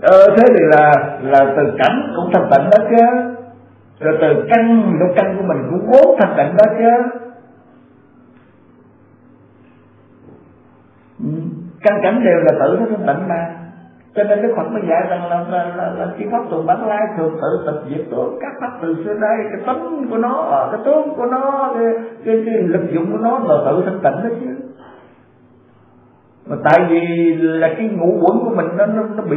Ờ thế thì là là từ cảnh cũng thanh tịnh đó chứ. Rồi từ căn, lục căn của mình cũng vốn thanh tịnh đó chứ. Ừ, căn cảnh đều là tự nó thanh tịnh mà cho nên đức phật mới dạy rằng là là, là, là chỉ pháp tùng bản lai thường tự tịch diệt tưởng các pháp từ xưa đây cái tánh của nó ờ, cái tướng của nó cái, cái, cái lực dụng của nó là tự thanh tịnh đó chứ. Mà tại vì là cái ngũ quẩn của mình nó nó, nó bị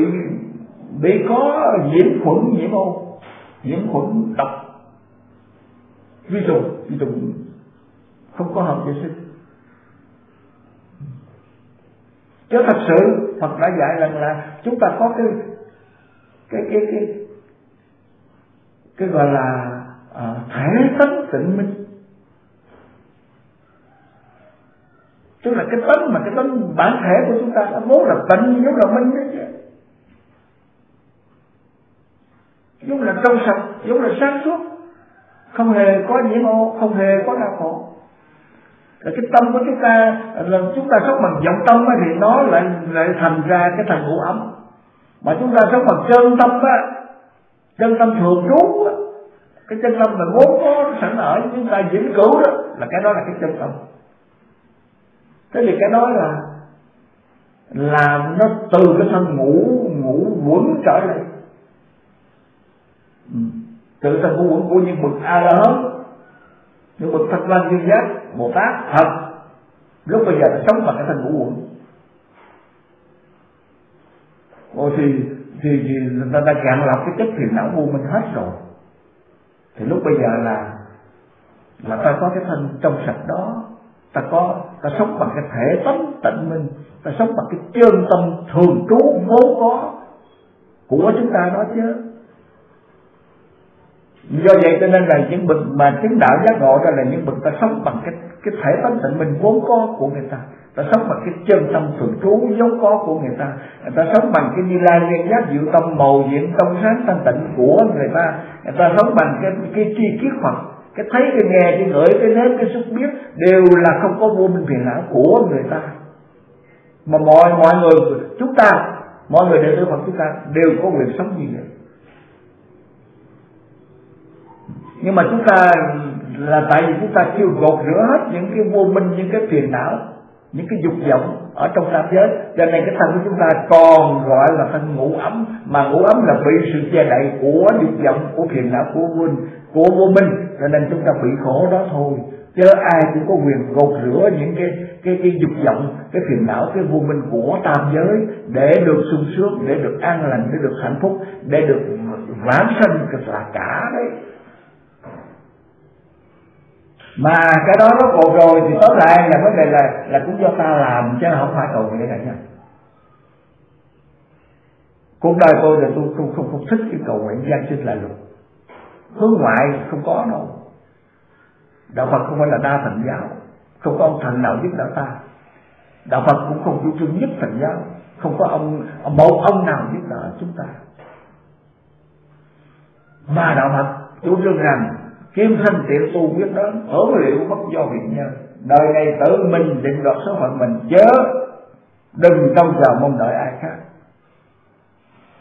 bị có nhiễm khuẩn nhiễm ô nhiễm khuẩn độc. Vi trùng vi trùng không có hợp vệ sinh. Chứ thật sự Phật đã dạy rằng là chúng ta có cái cái cái cái cái gọi là à, thể tánh tịnh minh. Tức là cái tánh mà cái tánh bản thể của chúng ta nó vốn là tịnh vốn là minh đấy chứ. Vốn là trong sạch vốn là sáng suốt. Không hề có nhiễm ô không hề có đau khổ cái tâm của chúng ta, là chúng ta sống bằng vọng tâm thì nó lại lại thành ra cái thành ngũ ấm. Mà chúng ta sống bằng chân tâm á, chân tâm thường trú á, cái chân tâm mà vốn có sẵn ở, chúng ta vĩnh cửu đó, là cái đó là cái chân tâm. Thế thì cái đó là làm nó từ cái thân ngủ ngủ quẩn trở lại. Ừ. Từ thân ngủ quẩn của những bậc a la hán những bậc thanh văn duyên giác bồ tát thật. Lúc bây giờ nó sống bằng cái thân ngũ uẩn. Ôi thì thì, thì người ta đã cạn lọc cái chất phiền não vô minh hết rồi. Thì lúc bây giờ là là ta có cái thân trong sạch đó. Ta có ta sống bằng cái thể tánh tịnh minh. Ta sống bằng cái chân tâm thường trú vốn có của chúng ta đó chứ do vậy cho nên là những bậc mà chứng đạo giác ngộ đó là những bậc ta sống bằng cái cái thể tánh tịnh mình vốn có của người ta. Ta sống bằng cái chân tâm thường trú vốn có của người ta. Người ta sống bằng cái như lai liên giác diệu tâm, màu diện, tâm sáng thanh tịnh của người ta. Người ta sống bằng cái cái chi kiết phật. Cái thấy, cái nghe, cái ngửi, cái nếm, cái xúc biết đều là không có vô minh phiền não của người ta. Mà mọi mọi người, chúng ta, mọi người đệ tử phật chúng ta đều có quyền sống như vậy. Nhưng mà chúng ta là tại vì chúng ta chưa gột rửa hết những cái vô minh, những cái phiền não, những cái dục vọng ở trong tam giới. Cho nên cái thân của chúng ta còn gọi là thân ngủ ấm. Mà ngủ ấm là bị sự che đậy của dục vọng, của phiền não, của vô của vô minh. Cho nên chúng ta bị khổ đó thôi. Chứ ai cũng có quyền gột rửa những cái cái cái dục vọng, cái phiền não, cái vô minh của tam giới để được sung sướng, để được an lành, để được hạnh phúc, để được vãng sanh là cả đấy mà cái đó nó cột rồi thì tóm lại là vấn đề là là cũng do ta làm chứ không phải cầu nguyện cả nha cuộc đời tôi là tôi không không, không thích cái cầu nguyện gian sinh là luật. Hướng ngoại không có đâu. Đạo phật không phải là đa thành giáo. Không có ông thần nào giúp đỡ ta. Đạo phật cũng không chủ trương nhất thành giáo. Không có ông một ông nào giúp đỡ chúng ta. Mà đạo phật chủ trương rằng kim thân tiện tu quyết đoán ở liệu bất do hiện nhân đời này tự mình định đoạt số phận mình chớ đừng trông chờ mong đợi ai khác.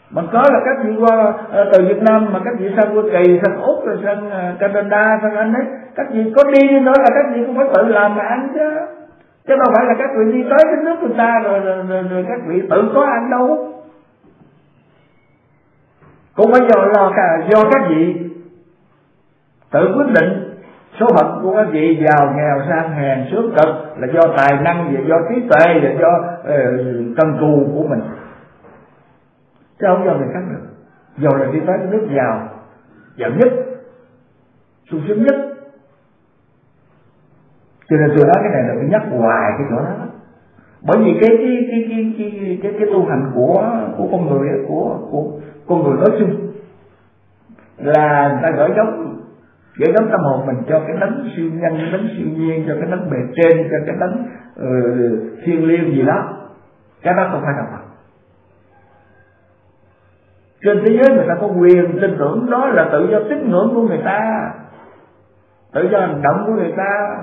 Mình có là các vị qua à, từ Việt Nam mà các vị sang Hoa Kỳ, sang Úc, rồi sang à, Canada, sang Anh ấy, các vị có đi nữa là các vị cũng phải tự làm mà ăn chứ, chứ đâu phải là các vị đi tới cái nước người ta rồi, rồi, rồi, rồi các vị tự có ăn đâu. Cũng phải do lo cả do các vị tự quyết định số phận của các vị giàu nghèo sang hèn sướng cực là do tài năng và do trí tuệ và do uh, cần cù của mình. Chứ không do người khác được dù là đi tới nước giàu giàu nhất sung sướng nhất. Cho nên tôi nói cái này là tôi nhắc hoài cái chỗ đó bởi vì cái cái cái cái cái cái, cái tu hành của của con người của của con người nói chung là người ta gửi giống gửi gắm tâm hồn mình cho cái đấng siêu nhân cái đấng siêu nhiên cho cái đấng bề trên cho cái đấng ờ, uh, thiên liêng gì đó. Cái đó không phải là Phật. Trên thế giới người ta có quyền tin tưởng đó là tự do tín ngưỡng của người ta tự do hành động của người ta.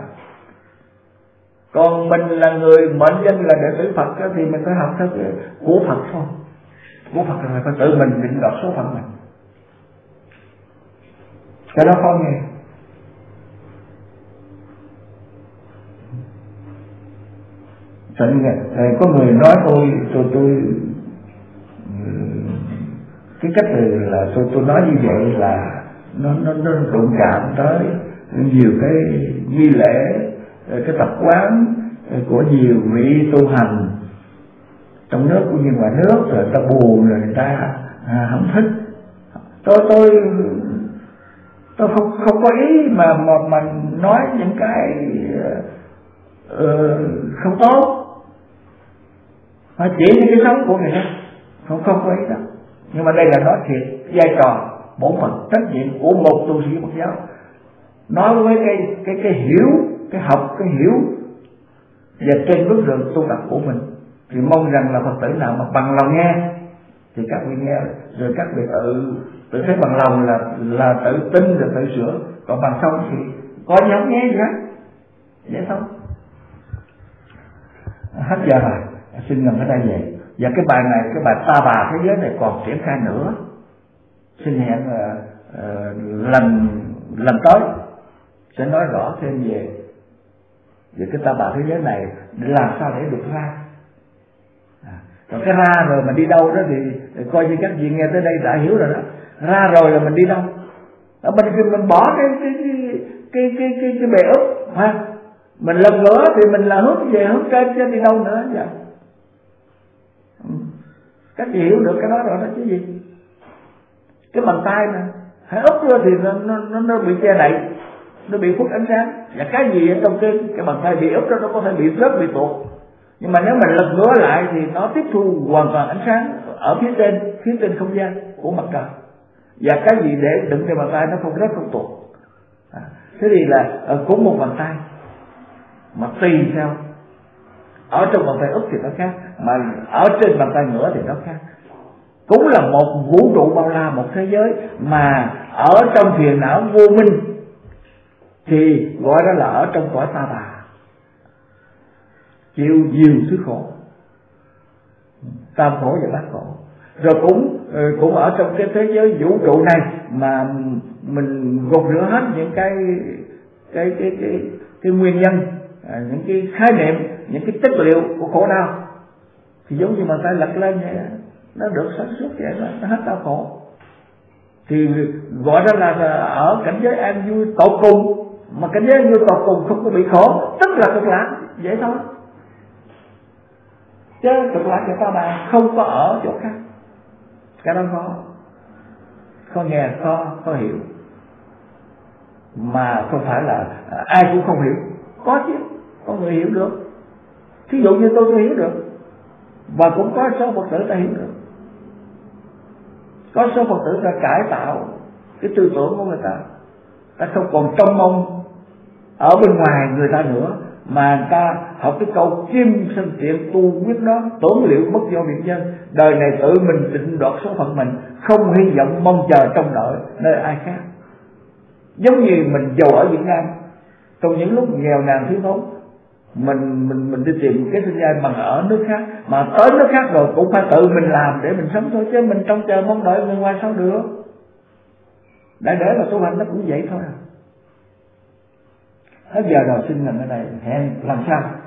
Còn mình là người mệnh danh là đệ tử Phật thì mình phải học theo của Phật thôi. Của Phật là phải tự mình định đoạt số phận mình cái đó khó nghe. Thầy có người nói tôi tôi tôi ừ, cái cách là tôi tôi nói như vậy là nó nó nó đụng chạm tới nhiều cái nghi lễ ờ, cái tập quán của nhiều vị tu hành trong nước cũng như ngoài nước rồi ta buồn rồi người ta à, không thích. Tôi tôi tôi không không có ý mà mà mình nói những cái uh, không tốt. Mà chỉ những cái sống của người khác. Không không có ý đó, nhưng mà đây là nói thiệt vai trò bổn phận trách nhiệm của một tu sĩ Phật giáo. Nói với cái cái cái hiểu cái học cái hiểu và trên bước đường tu tập của mình thì mong rằng là phật tử nào mà bằng lòng nghe thì các vị nghe rồi các vị tự tự thấy bằng lòng là là tự tin rồi tự sửa. Còn bằng không thì có nhóm nghe gì đó dễ không? Hết giờ rồi. Xin ngừng ở đây vậy. Và cái bài này cái bài ta bà thế giới này còn triển khai nữa. Xin hẹn uh, uh, lần lần tới sẽ nói rõ thêm về về cái ta bà thế giới này để làm sao để được ra còn cái ra rồi mình đi đâu đó thì, coi như các vị nghe tới đây đã hiểu rồi đó. Ra rồi là mình đi đâu? Ở bên kia mình bỏ cái cái cái cái cái cái, cái bề úp ha? Mình lần nữa thì mình là hướng về hướng trên chứ đi đâu nữa vậy ừ. các vị hiểu được cái đó rồi đó chứ gì? Cái bàn tay nè hãy úp ra thì nó nó nó bị che đậy nó bị khuất ánh sáng. Và cái gì ở trong cái cái bàn tay bị úp đó nó có thể bị rớt bị tuột nhưng mà nếu mình lật ngửa lại thì nó tiếp thu hoàn toàn ánh sáng ở phía trên phía trên không gian của mặt trời. Và cái gì để đựng trên bàn tay nó không rớt không tuột. À, thế thì là cũng một bàn tay mà tùy theo. Ở trong bàn tay úp thì nó khác mà ở trên bàn tay ngửa thì nó khác. Cũng là một vũ trụ bao la một thế giới mà ở trong thiền não vô minh thì gọi đó là ở trong cõi ta bà chịu nhiều thứ khổ. Tam khổ và bát khổ. Rồi cũng ừ, cũng ở trong cái thế giới vũ trụ này mà mình gột rửa hết những cái cái cái cái cái nguyên nhân à, những cái khái niệm những cái chất liệu của khổ đau. Thì giống như bàn tay lật lên vậy đó, nó được sản xuất vậy đó. Nó hết đau khổ. Thì gọi đó là ở cảnh giới an vui tột cùng. Mà cảnh giới vui tột cùng không có bị khổ. Tức là cực lạc. Dễ thôi chứ cực lạc của ta bà không có ở chỗ khác. Cái đó khó. Khó nghe khó khó hiểu. Mà không phải là à, ai cũng không hiểu. Có chứ, có người hiểu được. Thí dụ như tôi tôi hiểu được. Và cũng có số phật tử ta hiểu được. Có số phật tử ta cải tạo cái tư tưởng của người ta. Ta không còn trông mong ở bên ngoài người ta nữa mà người ta học cái câu kim sinh thiện tu quyết đó, tốn liệu bất do nghiệp nhân đời này tự mình định đoạt số phận mình, không hy vọng mong chờ trong đợi nơi ai khác. Giống như mình giàu ở việt nam, trong những lúc nghèo nàn thiếu thốn, mình mình mình đi tìm cái sinh nhai bằng ở nước khác, mà tới nước khác rồi cũng phải tự mình làm để mình sống thôi, chứ mình trông chờ mong đợi người ngoài sao được. Đã để là tu hành nó cũng vậy thôi à hết giờ rồi xin ngừng ở đây hẹn làm sao?